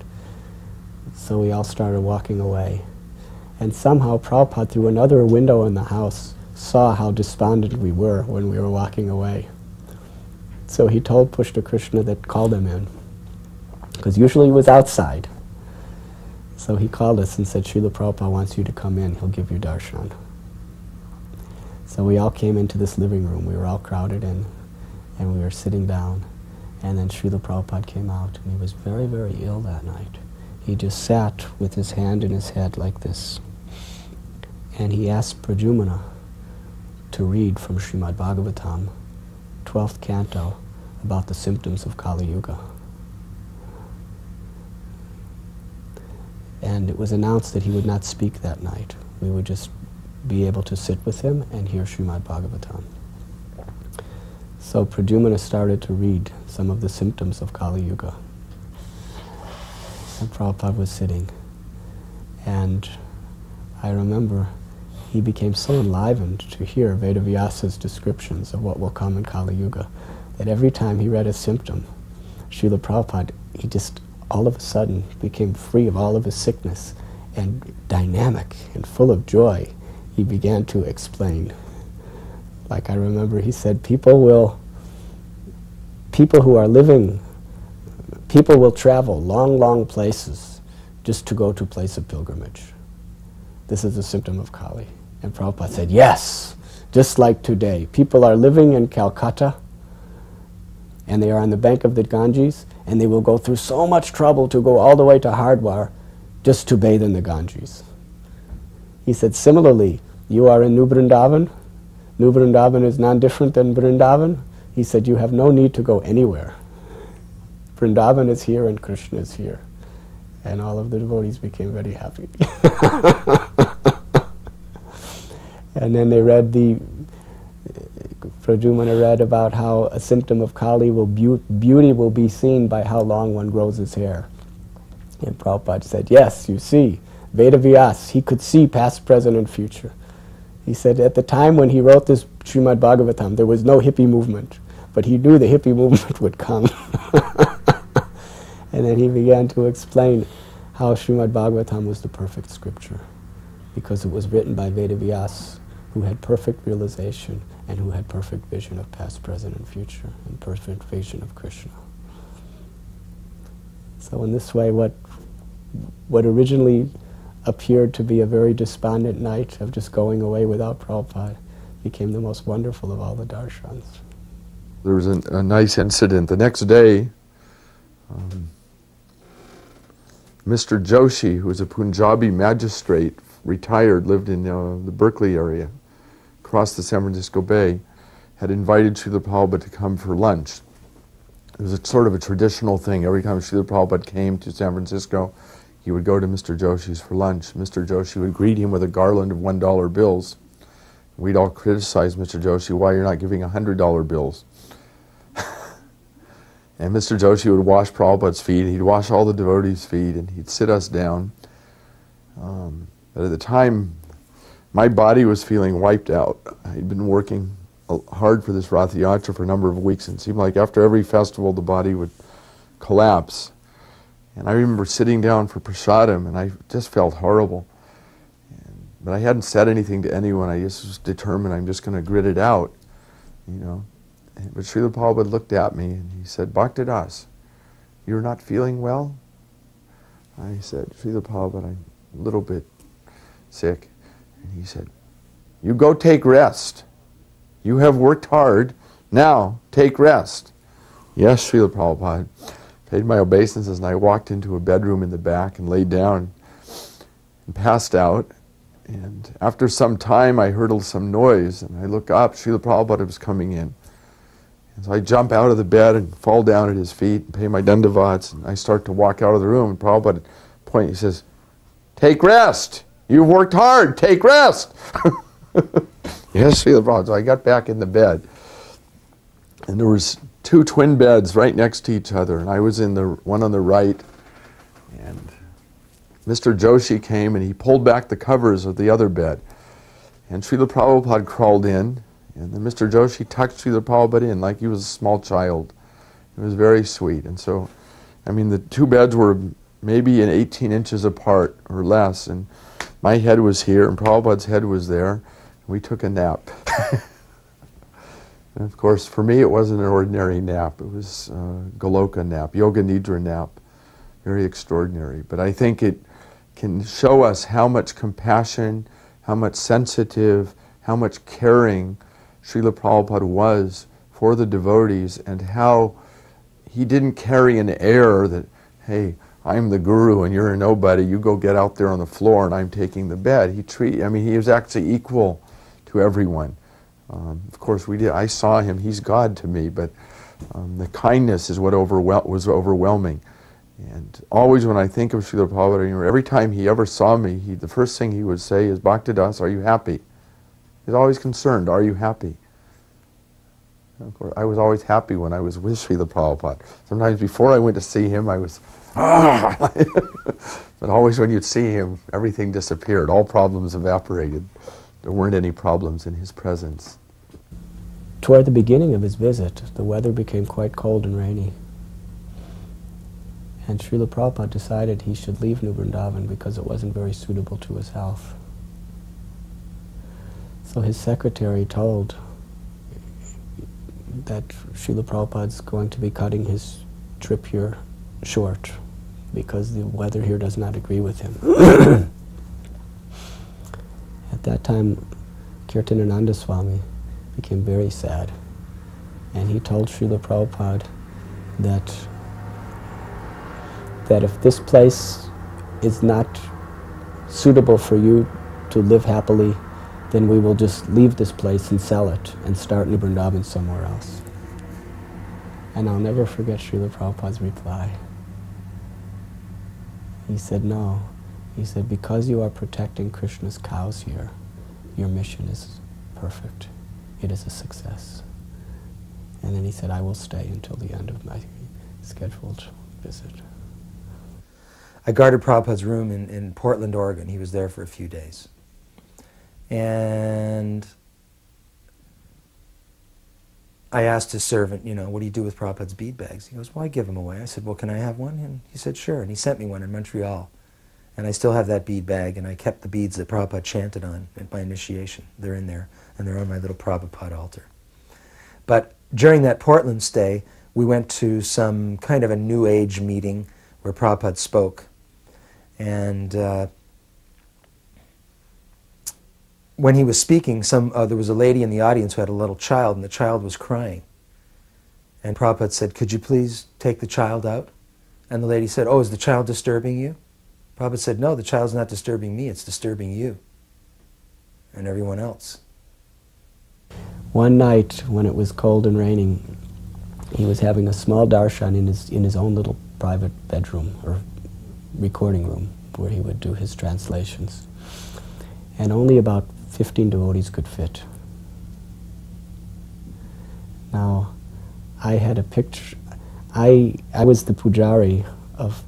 So we all started walking away. And somehow Prabhupada, through another window in the house, saw how despondent we were when we were walking away. So he told Pushta Krishna that called him in, because usually he was outside. So he called us and said, Srila Prabhupada wants you to come in, he'll give you darshan. So we all came into this living room, we were all crowded in, and we were sitting down, and then Srila Prabhupada came out, and he was very, very ill that night. He just sat with his hand in his head like this, and he asked Pradyumna to read from Srimad Bhagavatam, 12th canto, about the symptoms of Kali Yuga. And it was announced that he would not speak that night. We would just be able to sit with him and hear Srimad Bhagavatam. So Pradyumna started to read some of the symptoms of Kali Yuga. And Prabhupada was sitting. And I remember he became so enlivened to hear Vedavyasa's descriptions of what will come in Kali Yuga that every time he read a symptom, Srila Prabhupada, he just all of a sudden became free of all of his sickness and dynamic and full of joy. He began to explain. Like I remember he said, people will, people who are living, people will travel long, long places just to go to place of pilgrimage. This is a symptom of Kali. And Prabhupada said, yes, just like today. People are living in Calcutta and they are on the bank of the Ganges and they will go through so much trouble to go all the way to Hardwar just to bathe in the Ganges. He said, similarly, you are in New Vrindavan. New is non-different than Vrindavan. He said, you have no need to go anywhere. Vrindavan is here and Krishna is here. And all of the devotees became very happy. and then they read the Pradyumna read about how a symptom of Kali will be- beauty will be seen by how long one grows his hair. And Prabhupada said, yes, you see, Veda Vyas, he could see past, present, and future. He said at the time when he wrote this Srimad Bhagavatam, there was no hippie movement, but he knew the hippie movement would come. and then he began to explain how Srimad Bhagavatam was the perfect scripture, because it was written by Veda Vyas, who had perfect realization and who had perfect vision of past, present, and future, and perfect vision of Krishna. So in this way, what, what originally appeared to be a very despondent night of just going away without Prabhupada became the most wonderful of all the darshans. There was a, a nice incident. The next day, um, Mr. Joshi, who was a Punjabi magistrate, retired, lived in uh, the Berkeley area, across the San Francisco Bay, had invited Srila Prabhupada to come for lunch. It was sort of a traditional thing. Every time Srila Prabhupada came to San Francisco, he would go to Mr. Joshi's for lunch. Mr. Joshi would greet him with a garland of $1 bills. We'd all criticize Mr. Joshi why you're not giving $100 bills. and Mr. Joshi would wash Prabhupada's feet. He'd wash all the devotees' feet, and he'd sit us down. Um, but at the time, my body was feeling wiped out. I'd been working hard for this Rath Yatra for a number of weeks, and it seemed like after every festival the body would collapse. And I remember sitting down for prasadam, and I just felt horrible. But I hadn't said anything to anyone. I just was determined I'm just going to grit it out, you know. But Srila Prabhupada looked at me, and he said, Bhaktadas, you're not feeling well? I said, Srila Prabhupada, I'm a little bit sick. And he said, You go take rest. You have worked hard. Now take rest. Yes, Srila Prabhupada. Paid my obeisances and I walked into a bedroom in the back and laid down and passed out. And after some time, I heard some noise and I look up. Srila Prabhupada was coming in. And so I jump out of the bed and fall down at his feet and pay my dandavats. And I start to walk out of the room. And Prabhupada point, he says, Take rest. You've worked hard. Take rest. yes, Srila Prabhupada. So I got back in the bed. And there was two twin beds right next to each other. And I was in the one on the right. And Mr. Joshi came and he pulled back the covers of the other bed. And Srila Prabhupada crawled in. And then Mr. Joshi tucked Srila Prabhupada in like he was a small child. It was very sweet. And so, I mean, the two beds were maybe an 18 inches apart or less. And my head was here and Prabhupada's head was there. We took a nap. and of course, for me, it wasn't an ordinary nap. It was a Goloka nap, Yoga Nidra nap. Very extraordinary. But I think it can show us how much compassion, how much sensitive, how much caring Srila Prabhupada was for the devotees and how he didn't carry an air that, hey, I'm the guru and you're a nobody, you go get out there on the floor and I'm taking the bed. He treat, I mean, he was actually equal to everyone. Um, of course, we did. I saw him. He's God to me, but um, the kindness is what overwhel- was overwhelming. And always when I think of Srila Prabhupada, every time he ever saw me, he, the first thing he would say is, Bhaktadas, are you happy? He's always concerned, are you happy? of course, I was always happy when I was with Srila Prabhupada. Sometimes before I went to see him, I was, ah! but always when you'd see him, everything disappeared. All problems evaporated. There weren't any problems in his presence. Toward the beginning of his visit, the weather became quite cold and rainy. And Srila Prabhupada decided he should leave New Vrindavan because it wasn't very suitable to his health. So his secretary told that Srila Prabhupada's going to be cutting his trip here short because the weather here does not agree with him. At that time, Kirtanananda Swami became very sad. And he told Srila Prabhupada that, that if this place is not suitable for you to live happily, then we will just leave this place and sell it and start New Vrindavan somewhere else. And I'll never forget Srila Prabhupada's reply. He said, no. He said, because you are protecting Krishna's cows here, your mission is perfect it is a success. And then he said, I will stay until the end of my scheduled visit. I guarded Prabhupada's room in, in Portland, Oregon. He was there for a few days. And I asked his servant, you know, what do you do with Prabhupada's bead bags? He goes, well, I give them away. I said, well, can I have one? And he said, sure. And he sent me one in Montreal. And I still have that bead bag, and I kept the beads that Prabhupada chanted on at my initiation. They're in there and they're on my little Prabhupada altar. But during that Portland stay, we went to some kind of a New Age meeting where Prabhupada spoke. And uh, when he was speaking, some, uh, there was a lady in the audience who had a little child, and the child was crying. And Prabhupada said, Could you please take the child out? And the lady said, Oh, is the child disturbing you? Prabhupada said, No, the child's not disturbing me, it's disturbing you and everyone else. One night when it was cold and raining, he was having a small darshan in his, in his own little private bedroom or recording room where he would do his translations. And only about 15 devotees could fit. Now, I had a picture. I, I was the pujari of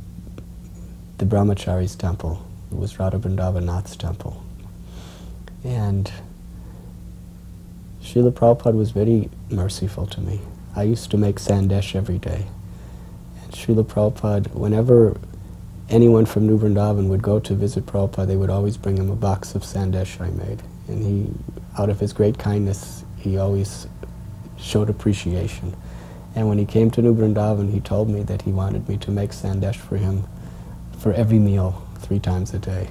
the Brahmachari's temple. It was Radha Vrindavanath's temple. And Srila Prabhupada was very merciful to me. I used to make sandesh every day. And Srila Prabhupada, whenever anyone from New Vrindavan would go to visit Prabhupada, they would always bring him a box of sandesh I made. And he, out of his great kindness, he always showed appreciation. And when he came to New Vrindavan, he told me that he wanted me to make sandesh for him for every meal, three times a day.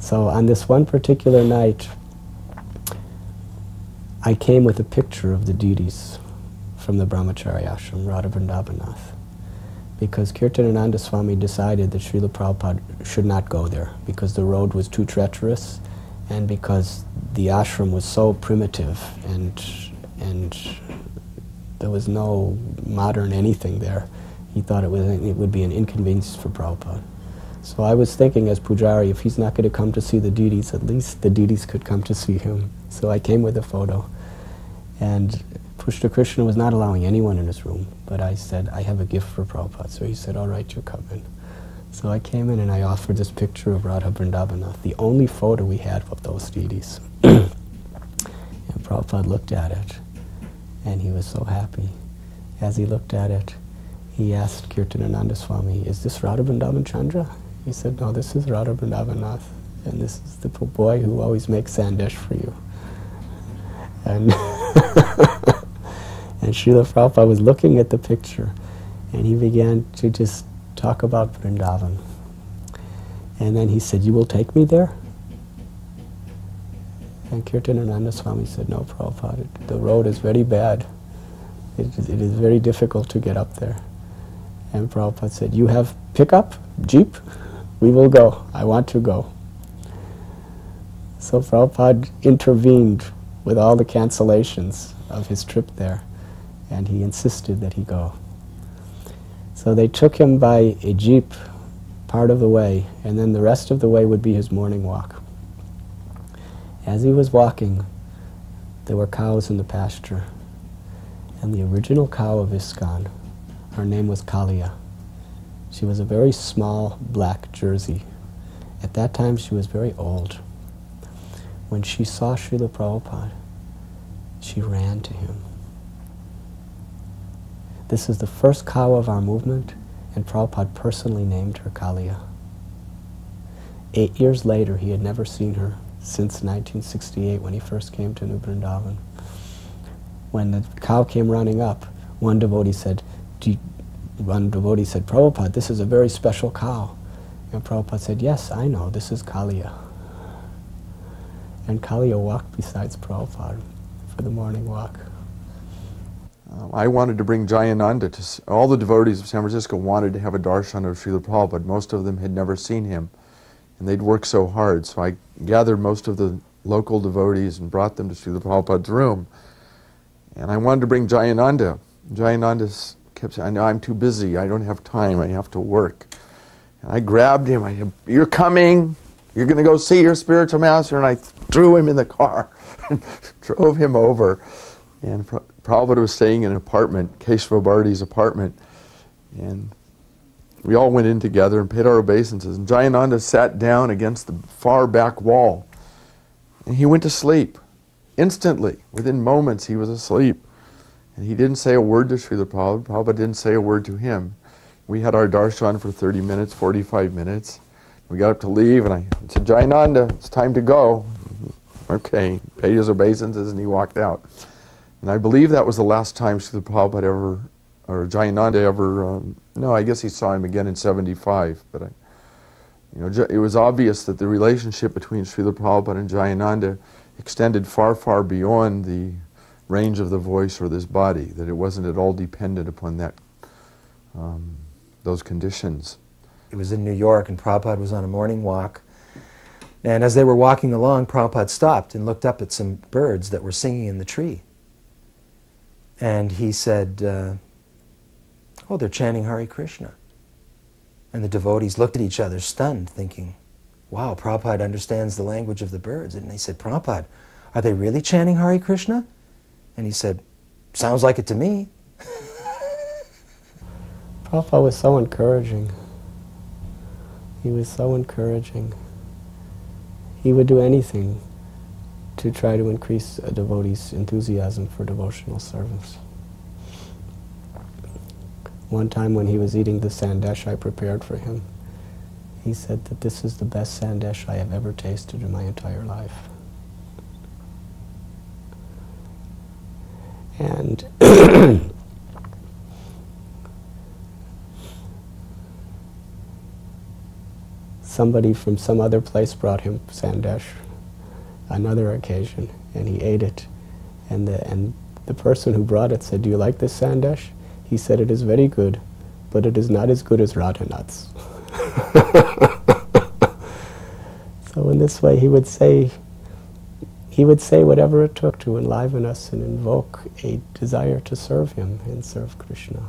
So on this one particular night, I came with a picture of the deities from the Brahmacharya ashram, Radha Vrindavanath, because Kirtanananda Swami decided that Srila Prabhupada should not go there because the road was too treacherous and because the ashram was so primitive and, and there was no modern anything there. He thought it, was, it would be an inconvenience for Prabhupada. So I was thinking as Pujari, if he's not going to come to see the deities, at least the deities could come to see him. So I came with a photo. And Pushta Krishna was not allowing anyone in his room, but I said, I have a gift for Prabhupada. So he said, all right, you come in. So I came in and I offered this picture of Radha Vrindavanath, the only photo we had of those deities. and Prabhupada looked at it, and he was so happy. As he looked at it, he asked Kirtanananda Swami, is this Radha Vrindavan Chandra? He said, no, this is Radha Vrindavanath, and this is the boy who always makes sandesh for you. And and Srila Prabhupada was looking at the picture and he began to just talk about Vrindavan. And then he said, You will take me there? And Kirtanananda Swami said, no, Prabhupada, the road is very bad. It, it is very difficult to get up there. And Prabhupada said, you have pickup, jeep? We will go. I want to go. So Prabhupada intervened with all the cancellations of his trip there, and he insisted that he go. So they took him by a jeep part of the way, and then the rest of the way would be his morning walk. As he was walking, there were cows in the pasture, and the original cow of ISKCON, her name was Kalia. She was a very small black Jersey. At that time, she was very old. When she saw Srila Prabhupada, she ran to him. This is the first cow of our movement, and Prabhupada personally named her Kalia. Eight years later, he had never seen her since 1968 when he first came to New Vrindavan. When the cow came running up, one devotee said, one devotee said, Prabhupada, this is a very special cow. And Prabhupada said, yes, I know, this is Kalia. And Kalia walked beside Prabhupada for the morning walk. Uh, I wanted to bring Jayananda to, all the devotees of San Francisco wanted to have a darshan of Srila Prabhupada. But most of them had never seen him. And they'd worked so hard. So I gathered most of the local devotees and brought them to Srila Prabhupada's room. And I wanted to bring Jayananda. Jayananda kept saying, I know I'm too busy. I don't have time. I have to work. And I grabbed him. I said, You're coming. You're going to go see your spiritual master. And I threw him in the car and drove him over. And Prabhupada was staying in an apartment, Keshava Bharati's apartment. And we all went in together and paid our obeisances. And Jayananda sat down against the far back wall. And he went to sleep. Instantly, within moments, he was asleep. And he didn't say a word to Srila Prabhupada. Prabhupada didn't say a word to him. We had our darshan for 30 minutes, 45 minutes. We got up to leave, and I said, Jayananda, it's time to go. Okay, paid his obeisances, and he walked out. And I believe that was the last time Srila Prabhupada ever, or Jayananda ever, um, no, I guess he saw him again in 75, but I, you know, it was obvious that the relationship between Srila Prabhupada and Jayananda extended far, far beyond the range of the voice or this body, that it wasn't at all dependent upon that, um, those conditions. It was in New York, and Prabhupada was on a morning walk. And as they were walking along, Prabhupada stopped and looked up at some birds that were singing in the tree. And he said, uh, Oh, they're chanting Hare Krishna. And the devotees looked at each other, stunned, thinking, Wow, Prabhupada understands the language of the birds. And they said, Prabhupada, are they really chanting Hare Krishna? And he said, Sounds like it to me. Prabhupada was so encouraging. He was so encouraging. He would do anything to try to increase a devotee's enthusiasm for devotional service. One time when he was eating the sandesh I prepared for him, he said that this is the best sandesh I have ever tasted in my entire life. And somebody from some other place brought him sandesh another occasion, and he ate it. And the, and the person who brought it said, do you like this sandesh? He said, it is very good, but it is not as good as Radhanath's. so in this way, he would say, he would say whatever it took to enliven us and invoke a desire to serve him and serve Krishna.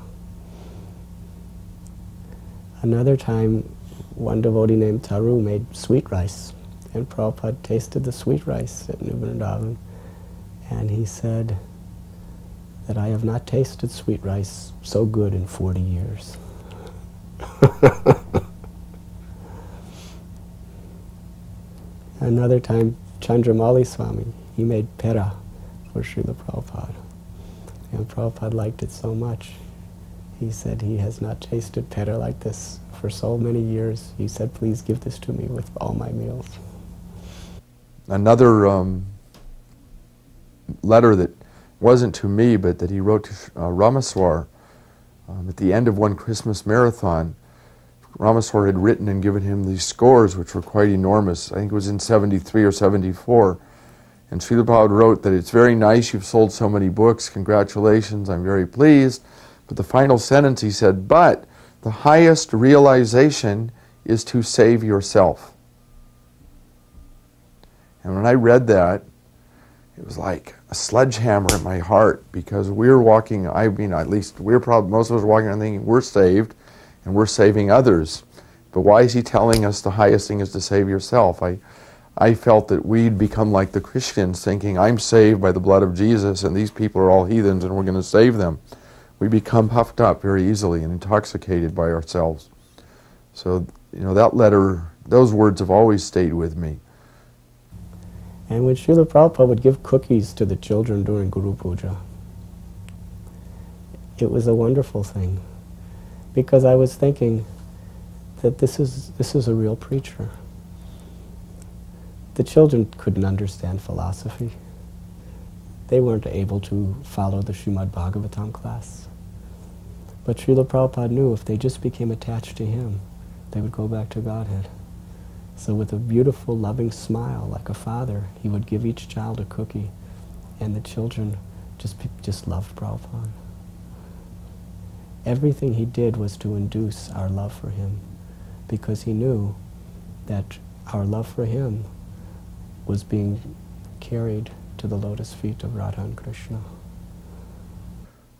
Another time, one devotee named Taru made sweet rice and Prabhupada tasted the sweet rice at New Vrindavan, and he said that I have not tasted sweet rice so good in 40 years. Another time, Chandramauli Swami, he made pera for Srila Prabhupada. And Prabhupada liked it so much. He said he has not tasted pera like this for so many years. He said, please give this to me with all my meals another um, letter that wasn't to me, but that he wrote to uh, Rameshwar um, at the end of one Christmas marathon. Rameshwar had written and given him these scores, which were quite enormous. I think it was in 73 or 74. And Srila Prabhupada wrote that it's very nice you've sold so many books, congratulations, I'm very pleased. But the final sentence he said, but the highest realization is to save yourself. And when I read that, it was like a sledgehammer in my heart because we're walking, I mean, at least we're probably, most of us walking around thinking we're saved and we're saving others. But why is he telling us the highest thing is to save yourself? I, I felt that we'd become like the Christians, thinking, I'm saved by the blood of Jesus, and these people are all heathens, and we're going to save them. We become puffed up very easily and intoxicated by ourselves. So, you know, that letter, those words have always stayed with me. And when Srila Prabhupada would give cookies to the children during Guru Puja, it was a wonderful thing. Because I was thinking that this is, this is a real preacher. The children couldn't understand philosophy. They weren't able to follow the Srimad Bhagavatam class. But Srila Prabhupada knew if they just became attached to him, they would go back to Godhead. So with a beautiful, loving smile, like a father, he would give each child a cookie, and the children just, just loved Prabhupada. Everything he did was to induce our love for him, because he knew that our love for him was being carried to the lotus feet of Radha and Krishna.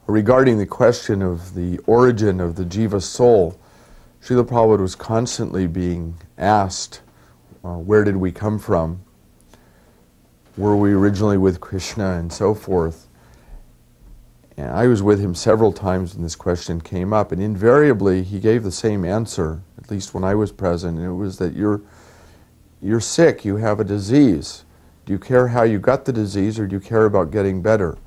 Regarding the question of the origin of the jiva soul, Srila Prabhupada was constantly being asked, uh, where did we come from? Were we originally with Krishna and so forth? And I was with him several times when this question came up, and invariably he gave the same answer, at least when I was present, and it was that you're you're sick, you have a disease. Do you care how you got the disease or do you care about getting better?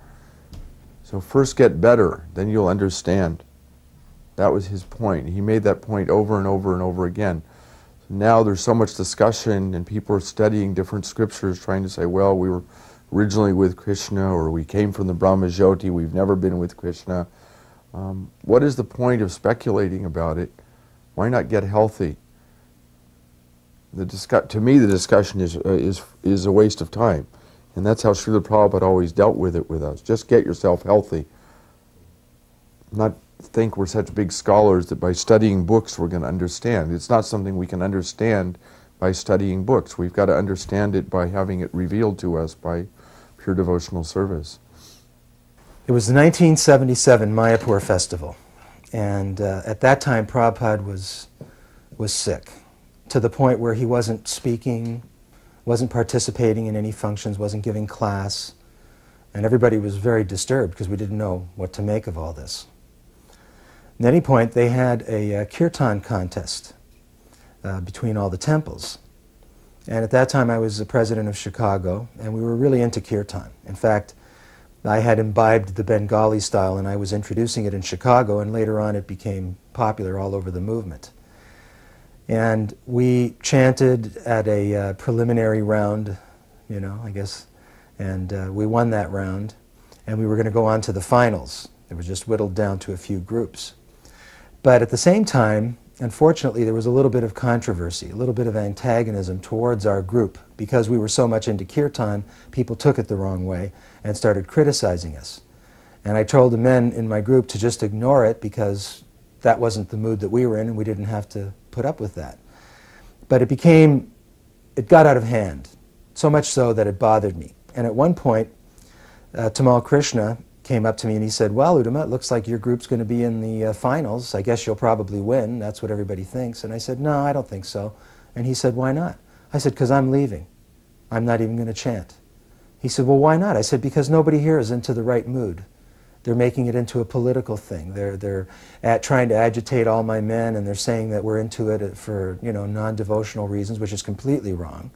So first get better, then you'll understand. That was his point. He made that point over and over and over again. Now there's so much discussion and people are studying different scriptures trying to say, well, we were originally with Krishna or we came from the Brahma Jyoti, we've never been with Krishna. Um, what is the point of speculating about it? Why not get healthy? the to me, the discussion is, uh, is, is a waste of time. And that's how Srila Prabhupada always dealt with it with us. Just get yourself healthy. Not think we're such big scholars that by studying books we're going to understand. It's not something we can understand by studying books. We've got to understand it by having it revealed to us by pure devotional service. It was the 1977 Mayapur Festival. And uh, at that time, Prabhupada was, was sick to the point where he wasn't speaking, wasn't participating in any functions, wasn't giving class. And everybody was very disturbed because we didn't know what to make of all this. At any point, they had a, a kirtan contest uh, between all the temples. And at that time, I was the president of Chicago, and we were really into kirtan. In fact, I had imbibed the Bengali style, and I was introducing it in Chicago, and later on it became popular all over the movement. And we chanted at a uh, preliminary round, you know, I guess, and uh, we won that round. And we were going to go on to the finals. It was just whittled down to a few groups. But at the same time, unfortunately, there was a little bit of controversy, a little bit of antagonism towards our group. Because we were so much into kirtan, people took it the wrong way and started criticizing us. And I told the men in my group to just ignore it because that wasn't the mood that we were in and we didn't have to put up with that. But it became, it got out of hand, so much so that it bothered me. And at one point, uh, Tamal Krishna came up to me and he said, well, Uttama, it looks like your group's going to be in the uh, finals. I guess you'll probably win. That's what everybody thinks. And I said, no, I don't think so. And he said, why not? I said, because I'm leaving. I'm not even going to chant. He said, well, why not? I said, because nobody here is into the right mood. They're making it into a political thing. They're, they're at trying to agitate all my men, and they're saying that we're into it for you know, non-devotional reasons, which is completely wrong.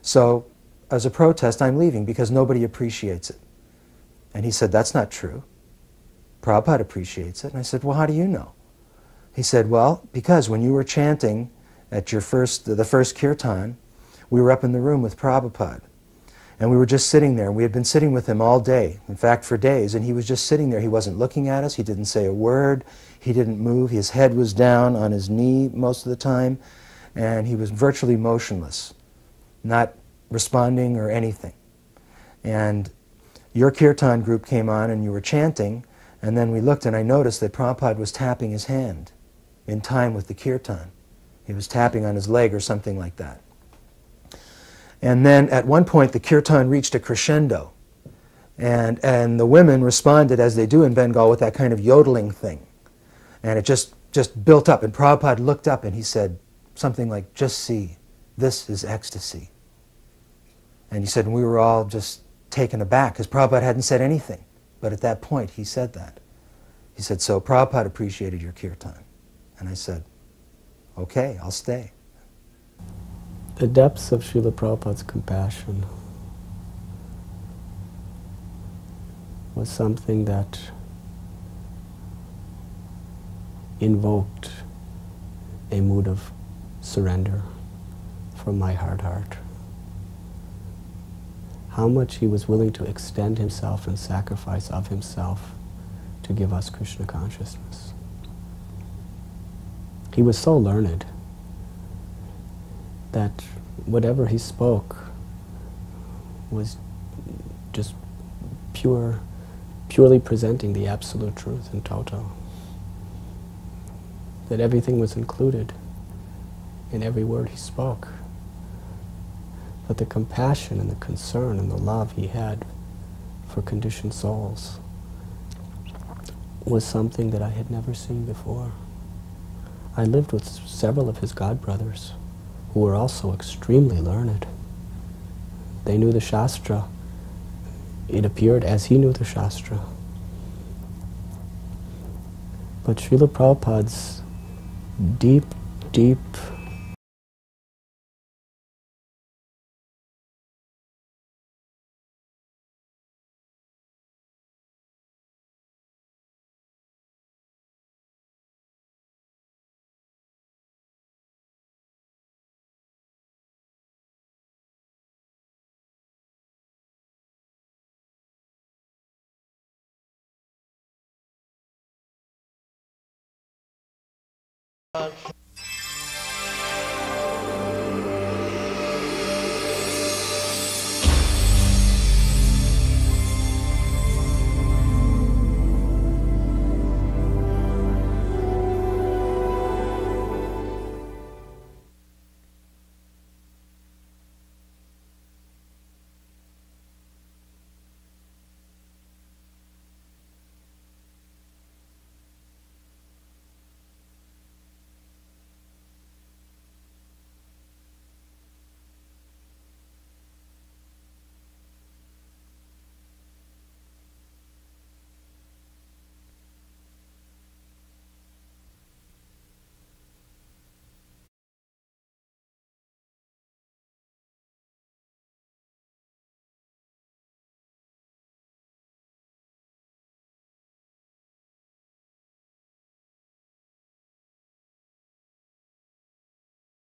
So as a protest, I'm leaving because nobody appreciates it. And he said, that's not true. Prabhupada appreciates it. And I said, well, how do you know? He said, well, because when you were chanting at your first, the first kirtan, we were up in the room with Prabhupada. And we were just sitting there. We had been sitting with him all day, in fact, for days. And he was just sitting there. He wasn't looking at us. He didn't say a word. He didn't move. His head was down on his knee most of the time. And he was virtually motionless, not responding or anything. And your kirtan group came on and you were chanting, and then we looked and I noticed that Prabhupada was tapping his hand in time with the kirtan. He was tapping on his leg or something like that. And then at one point the kirtan reached a crescendo. And, and the women responded as they do in Bengal with that kind of yodeling thing. And it just, just built up. And Prabhupada looked up and he said something like, just see, this is ecstasy. And he said, and we were all just taken aback because Prabhupada hadn't said anything. But at that point, he said that. He said, so Prabhupada appreciated your kirtan. And I said, okay, I'll stay. The depths of Srila Prabhupada's compassion was something that invoked a mood of surrender from my hard heart. How much he was willing to extend himself and sacrifice of himself to give us Krishna consciousness. He was so learned that whatever he spoke was just pure, purely presenting the absolute truth in toto. That everything was included in every word he spoke. But the compassion and the concern and the love he had for conditioned souls was something that I had never seen before. I lived with several of his godbrothers who were also extremely learned. They knew the Shastra. It appeared as he knew the Shastra. But Srila Prabhupada's deep, deep